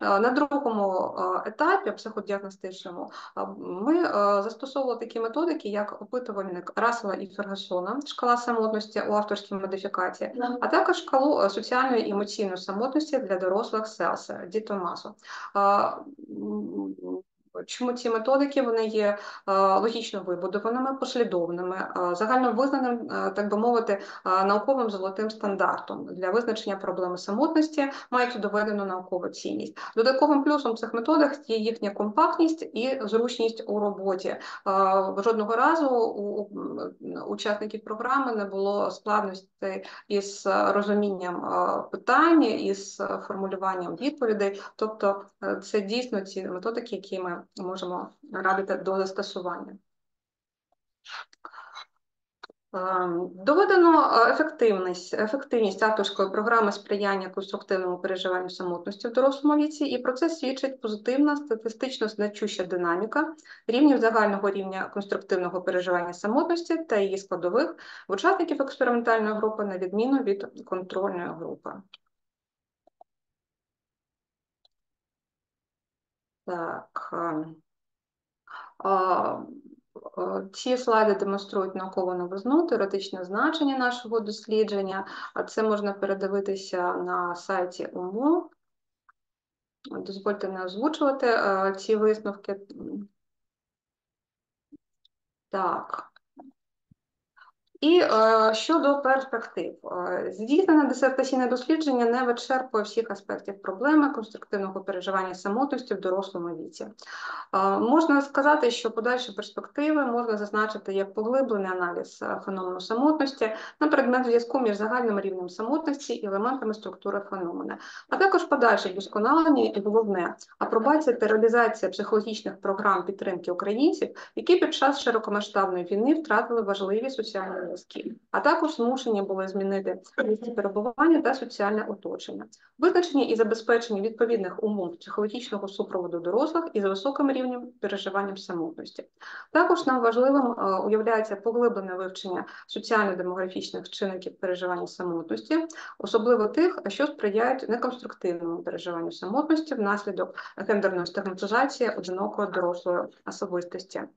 Е, На другому е, етапі психодіагностичному е, ми застосовували такі методики, як опитувальник Расела і Фергасона, шкала самотності у авторській модифікації, а також шкалу соціальної і емоційної самотності для дорослих селса Ді Томасо. Чому ці методики вони є е, логічно вибудованими, послідовними, е, загальновизнаним, е, так би мовити, науковим золотим стандартом для визначення проблеми самотності, мають доведену наукову цінність. Додатковим плюсом цих методик є їхня компактність і зручність у роботі. Жодного разу у учасників програми не було складностей із розумінням питань, із формулюванням відповідей. Тобто це дійсно ці методики, які ми можемо радити до застосування. Ем, Доведено е, ефективність, ефективність авторської програми сприяння конструктивному переживанню самотності в дорослому віці, і про це свідчить позитивна статистично значуща динаміка рівнів загального рівня конструктивного переживання самотності та її складових в учасників експериментальної групи на відміну від контрольної групи. Так. Ці слайди демонструють наукову новизну, теоретичне значення нашого дослідження, а це можна передивитися на сайті УМО. Дозвольте не озвучувати ці висновки. Так. І е, щодо перспектив, Е, здійснене дисертаційне дослідження не вичерпує всіх аспектів проблеми конструктивного переживання самотності в дорослому віці. Е, можна сказати, що подальші перспективи можна зазначити як поглиблений аналіз е, феномену самотності на предмет зв'язку між загальним рівнем самотності і елементами структури феномена, а також подальше вдосконалення і головне апробація та реалізація психологічних програм підтримки українців, які під час широкомасштабної війни втратили важливі соціальні зв'язки, а також змушені були змінити місце перебування та соціальне оточення, визначення і забезпечення відповідних умов психологічного супроводу дорослих із високим рівнем переживанням самотності. Також нам важливим е, уявляється поглиблене вивчення соціально-демографічних чинників переживання самотності, особливо тих, що сприяють неконструктивному переживанню самотності внаслідок гендерної стигматизації одинокої дорослої особистості. Е,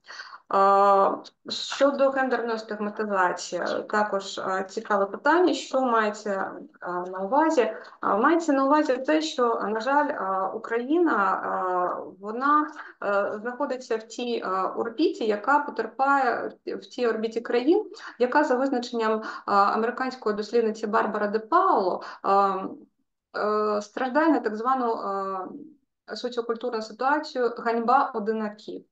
Щодо гендерної стигматизації, також е, цікаве питання, що мається на увазі. Мається на увазі те, що, на жаль, Україна вона е, знаходиться в тій орбіті, яка потерпає в тій орбіті країн, яка за визначенням американської дослідниці Барбара Де Пауло е, страждає на так звану соціокультурну ситуацію ганьба одинаків.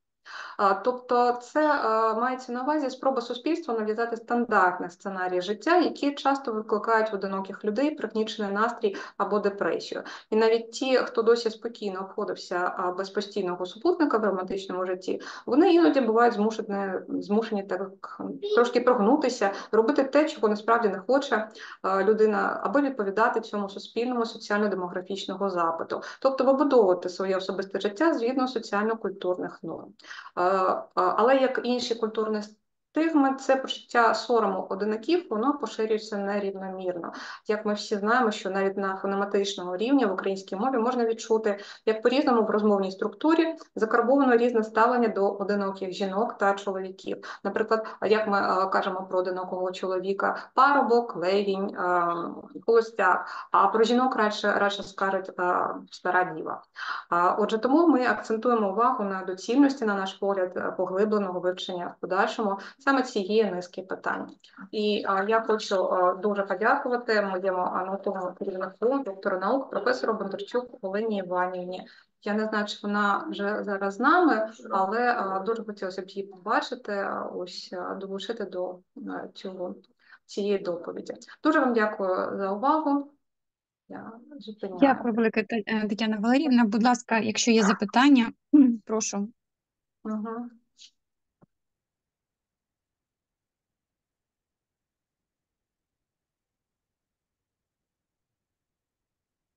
Тобто, це мається на увазі спроба суспільства нав'язати стандартний сценарій життя, які часто викликають в одиноких людей пригнічений настрій або депресію. І навіть ті, хто досі спокійно обходився без постійного супутника в романтичному житті, вони іноді бувають змушені, змушені так трошки прогнутися, робити те, чого насправді не хоче людина, аби відповідати цьому суспільному соціально-демографічного запиту, тобто вибудовувати своє особисте життя згідно соціально-культурних норм. Але як інші культурні стигми, це почуття сорому одинаків, воно поширюється нерівномірно. Як ми всі знаємо, що навіть на фонематичному рівні в українській мові можна відчути, як по-різному в розмовній структурі закарбовано різне ставлення до одиноких жінок та чоловіків. Наприклад, як ми е, кажемо про одинокого чоловіка, парубок, левінь, е, холостяк, а про жінок радше, радше скажуть е, стара діва. Отже, тому ми акцентуємо увагу на доцільності, на наш погляд, поглибленого вивчення в подальшому саме цієї низки питань. І а, я хочу а, дуже подякувати моєму науковому керівнику, доктору наук, професору Бондарчук Олені Іванівні. Я не знаю, чи вона вже зараз з нами, але а, дуже хотілося б її побачити, ось долучити до цього цієї доповіді. Дуже вам дякую за увагу. Я.
Дякую, велике Тетяна Валеріївна. Будь ласка, якщо є запитання, прошу.
Угу.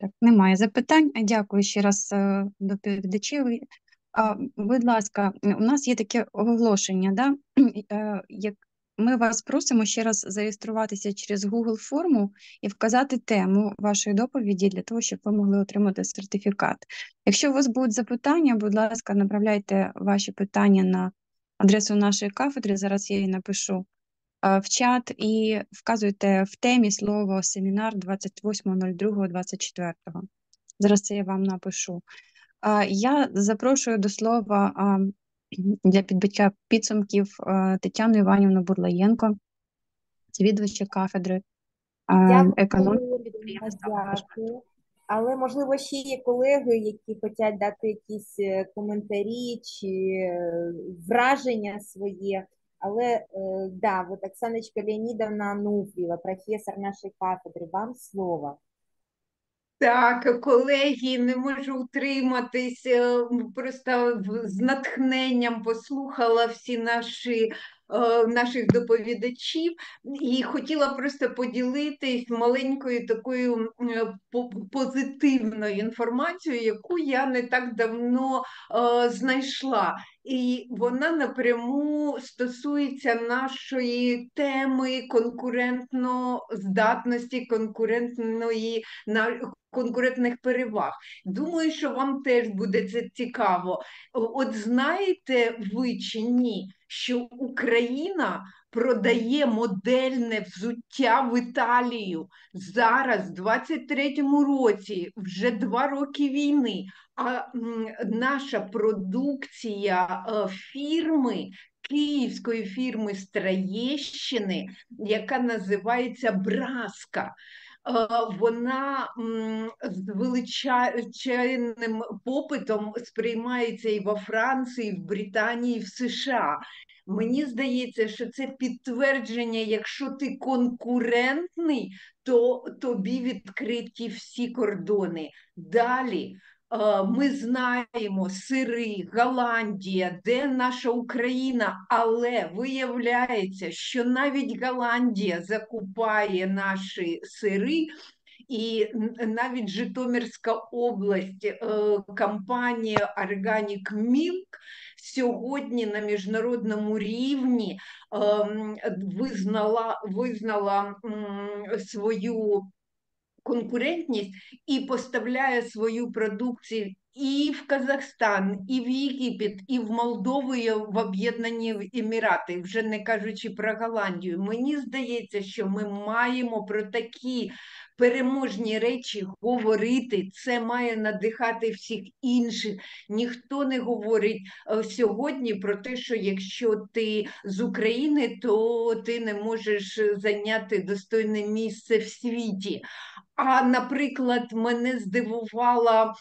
Так, немає запитань. Дякую ще раз е, доповідачеві. А, Будь ласка, у нас є таке оголошення, да? Е, як ми вас просимо ще раз зареєструватися через Google форму і вказати тему вашої доповіді для того, щоб ви могли отримати сертифікат. Якщо у вас будуть запитання, будь ласка, направляйте ваші питання на адресу нашої кафедри. Зараз я її напишу в чат і вказуйте в темі слово семінар 28.02.24. Зараз це я вам напишу. Я запрошую до слова для підбиття підсумків Тетяну Іванівну Бурлаєнко, завідувача кафедри економіки. Підприємства.
Але можливо ще є колеги, які хочуть дати якісь е, коментарі чи е, враження своє. Але е, да, вот Оксаночка Леонідовна Ануфріва, професор нашої кафедри, вам слово.
Так, колеги, не можу утриматись, е, просто з натхненням послухала всі наші наших доповідачів і хотіла просто поділитись маленькою такою е, позитивною інформацією, яку я не так давно е, знайшла. І вона напряму стосується нашої теми конкурентно здатності, конкурентної конкурентних переваг. Думаю, що вам теж буде це цікаво. От знаєте ви чи ні, що Україна продає модельне взуття в Італію зараз, в 23-му році, вже два роки війни. А наша продукція е, фірми. Київської фірми з Троєщини, яка називається Браска. Е, Вона з величайним попитом сприймається і во Франції, і в Британії, і в США. Мені здається, що це підтвердження, якщо ти конкурентний, то тобі відкриті всі кордони. Далі. Е, Ми знаємо сири, Голландія, де наша Україна, але виявляється, що навіть Голландія закупає наші сири, і навіть Житомирська область, е, компанія Organic Milk сьогодні на міжнародному рівні ем, визнала, визнала свою конкурентність і поставляє свою продукцію і в Казахстан, і в Єгипет, і в Молдову, і в Об'єднані Емірати, вже не кажучи про Голландію. Мені здається, що ми маємо про такі переможні речі говорити. Це має надихати всіх інших. Ніхто не говорить е, сьогодні про те, що якщо ти з України, то ти не можеш зайняти достойне місце в світі. А, наприклад, мене здивувала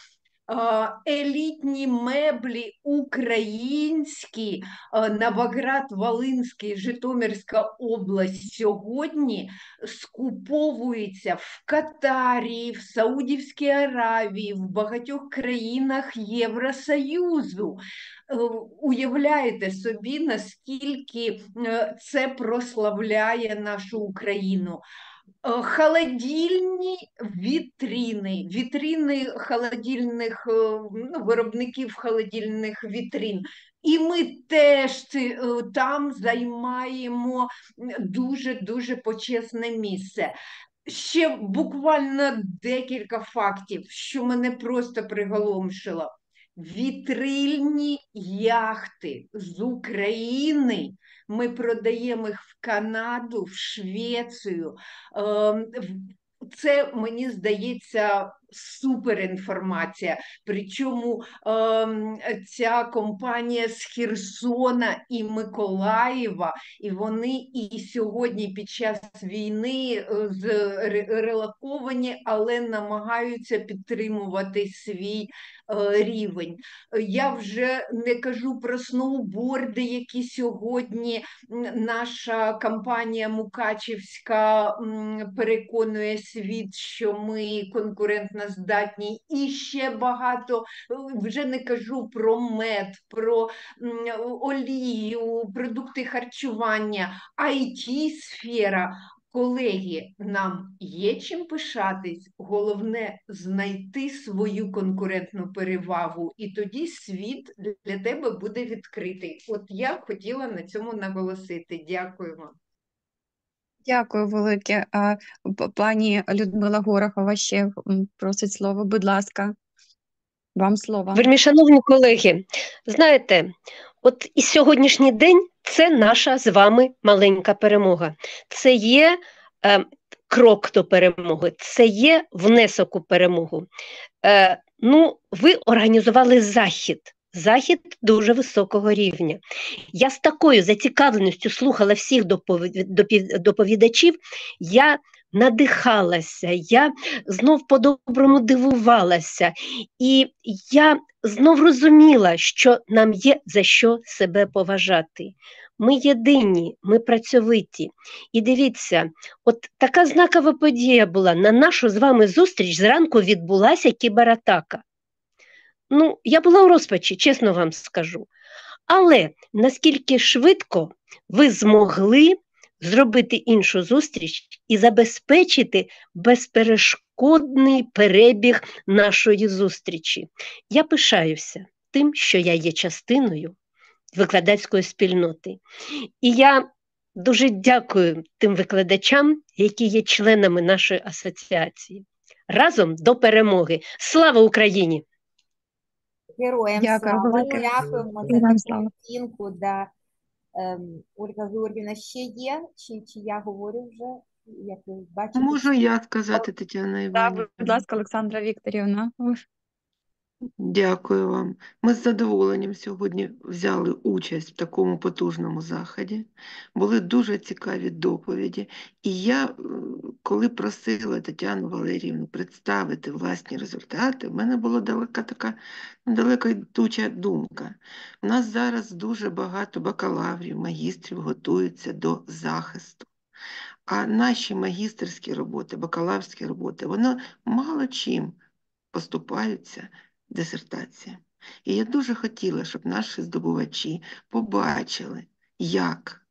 елітні меблі українські, Новоград, Волинський, Житомирська область сьогодні скуповуються в Катарі, в Саудівській Аравії, в багатьох країнах Євросоюзу. Е, Уявляєте собі, наскільки е, це прославляє нашу Україну. Е, Холодильні вітрини, вітрини холодильних е, ну, виробників холодильних вітрин. І ми теж е, там займаємо дуже-дуже почесне місце. Ще буквально декілька фактів, що мене просто приголомшило. Вітрильні яхти з України. Ми продаємо їх в Канаду, в Швецію. Ем, Це, мені здається, суперінформація. Причому ем, ця компанія з Херсона і Миколаєва, і вони і сьогодні під час війни е, з ре- але намагаються підтримувати свій е, рівень. Е, Я вже не кажу про сноуборди, які сьогодні наша компанія Мукачівська переконує світ, що ми здатні, і ще багато. е, Вже не кажу про мед, про олію, продукти харчування, it сфера. Колеги, нам є чим пишатись, головне знайти свою конкурентну перевагу, і тоді світ для тебе буде відкритий. От я хотіла на цьому наголосити. Дякую вам.
Дякую велике. Пані Людмила Горохова ще просить слово. Будь ласка, вам слово.
Вельми шановні колеги, знаєте, от і сьогоднішній день це наша з вами маленька перемога. Це є е, крок до перемоги, це є внесок у перемогу. Е, ну, ви організували захід. Захід дуже високого рівня. Я з такою зацікавленістю слухала всіх доповідачів. Я надихалася, я знов по-доброму дивувалася, і я знов розуміла, що нам є за що себе поважати. Ми єдині, ми працьовиті. І дивіться, от така знакова подія була. На нашу з вами зустріч зранку відбулася кібератака. Ну, я була у розпачі, чесно вам скажу. Але наскільки швидко ви змогли зробити іншу зустріч і забезпечити безперешкодний перебіг нашої зустрічі. Я пишаюся тим, що я є частиною викладацької спільноти. І я дуже дякую тим викладачам, які є членами нашої асоціації. Разом до перемоги. Слава Україні!
Героям
Дякую
слава.
велике.
Дякуємо за
Героям
таку оцінку. Да. Ем, Ольга Георгіївна, ще є? Чи, чи я говорю вже? Як ви бачите?
Можу я сказати, Тетяна
Да,
Іванівна?
будь ласка, Олександра Вікторівна.
Дякую вам. Ми з задоволенням сьогодні взяли участь в такому потужному заході. Були дуже цікаві доповіді. І я, е, коли просила Тетяну Валеріївну представити власні результати, в мене була далека така далека йдуча думка. У нас зараз дуже багато бакалаврів, магістрів готуються до захисту. А наші магістерські роботи, бакалаврські роботи, воно мало чим поступаються дисертація. І я дуже хотіла, щоб наші здобувачі побачили, як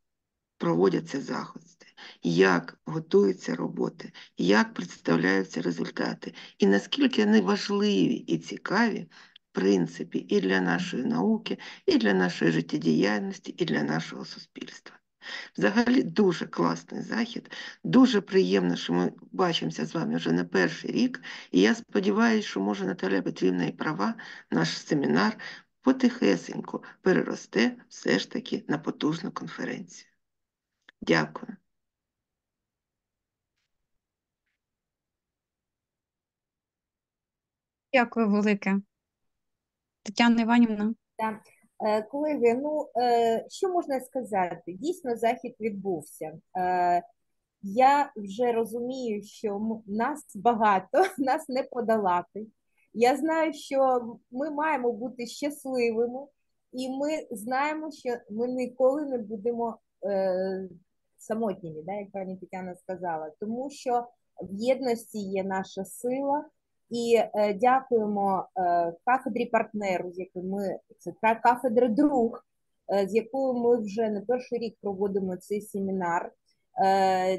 проводяться заходи, як готуються роботи, як представляються результати, і наскільки вони важливі і цікаві, в принципі, і для нашої науки, і для нашої життєдіяльності, і для нашого суспільства. Взагалі дуже класний захід. Дуже приємно, що ми бачимося з вами вже не перший рік. І я сподіваюся, що може Наталя Петрівна і права, наш семінар потихесенько переросте все ж таки на потужну конференцію. Дякую.
Дякую велике. Тетяна Іванівна.
Так. Е, Колеги, ну е, що можна сказати? Дійсно, захід відбувся. Е, Я вже розумію, що нас багато, нас не подолати. Я знаю, що ми маємо бути щасливими, і ми знаємо, що ми ніколи не будемо е, самотніми, да, як пані Тетяна сказала, тому що в єдності є наша сила. І е, дякуємо е, кафедрі партнеру, з яким ми це ка- кафедра друг, е, з якою ми вже не перший рік проводимо цей семінар.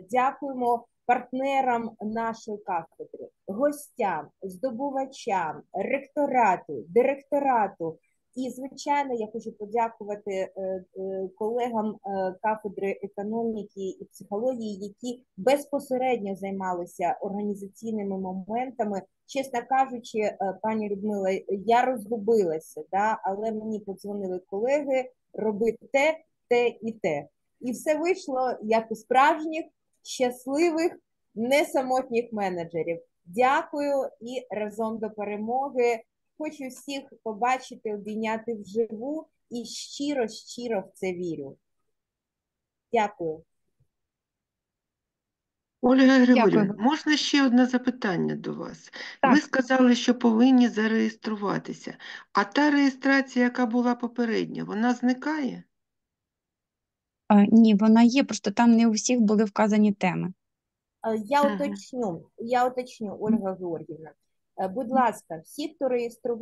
Дякуємо партнерам нашої кафедри, гостям, здобувачам, ректорату, директорату. І, звичайно, я хочу подякувати е, е, колегам е, кафедри економіки і психології, які безпосередньо займалися організаційними моментами. Чесно кажучи, пані Людмила, я розгубилася, да, але мені подзвонили колеги, роби те, те і те. І все вийшло як у справжніх, щасливих, не самотніх менеджерів. Дякую і разом до перемоги. Хочу всіх побачити, обійняти вживу і щиро, щиро в це вірю. Дякую.
Ольга Григорівна, можна ще одне запитання до вас? Ви сказали, що повинні зареєструватися, а та реєстрація, яка була попередня, вона зникає?
Е, Ні, вона є, просто там не у всіх були вказані теми.
Е, Я уточню, я уточню, Ольга Георгіївна. Е, Будь ласка, всі, хто реєстрував.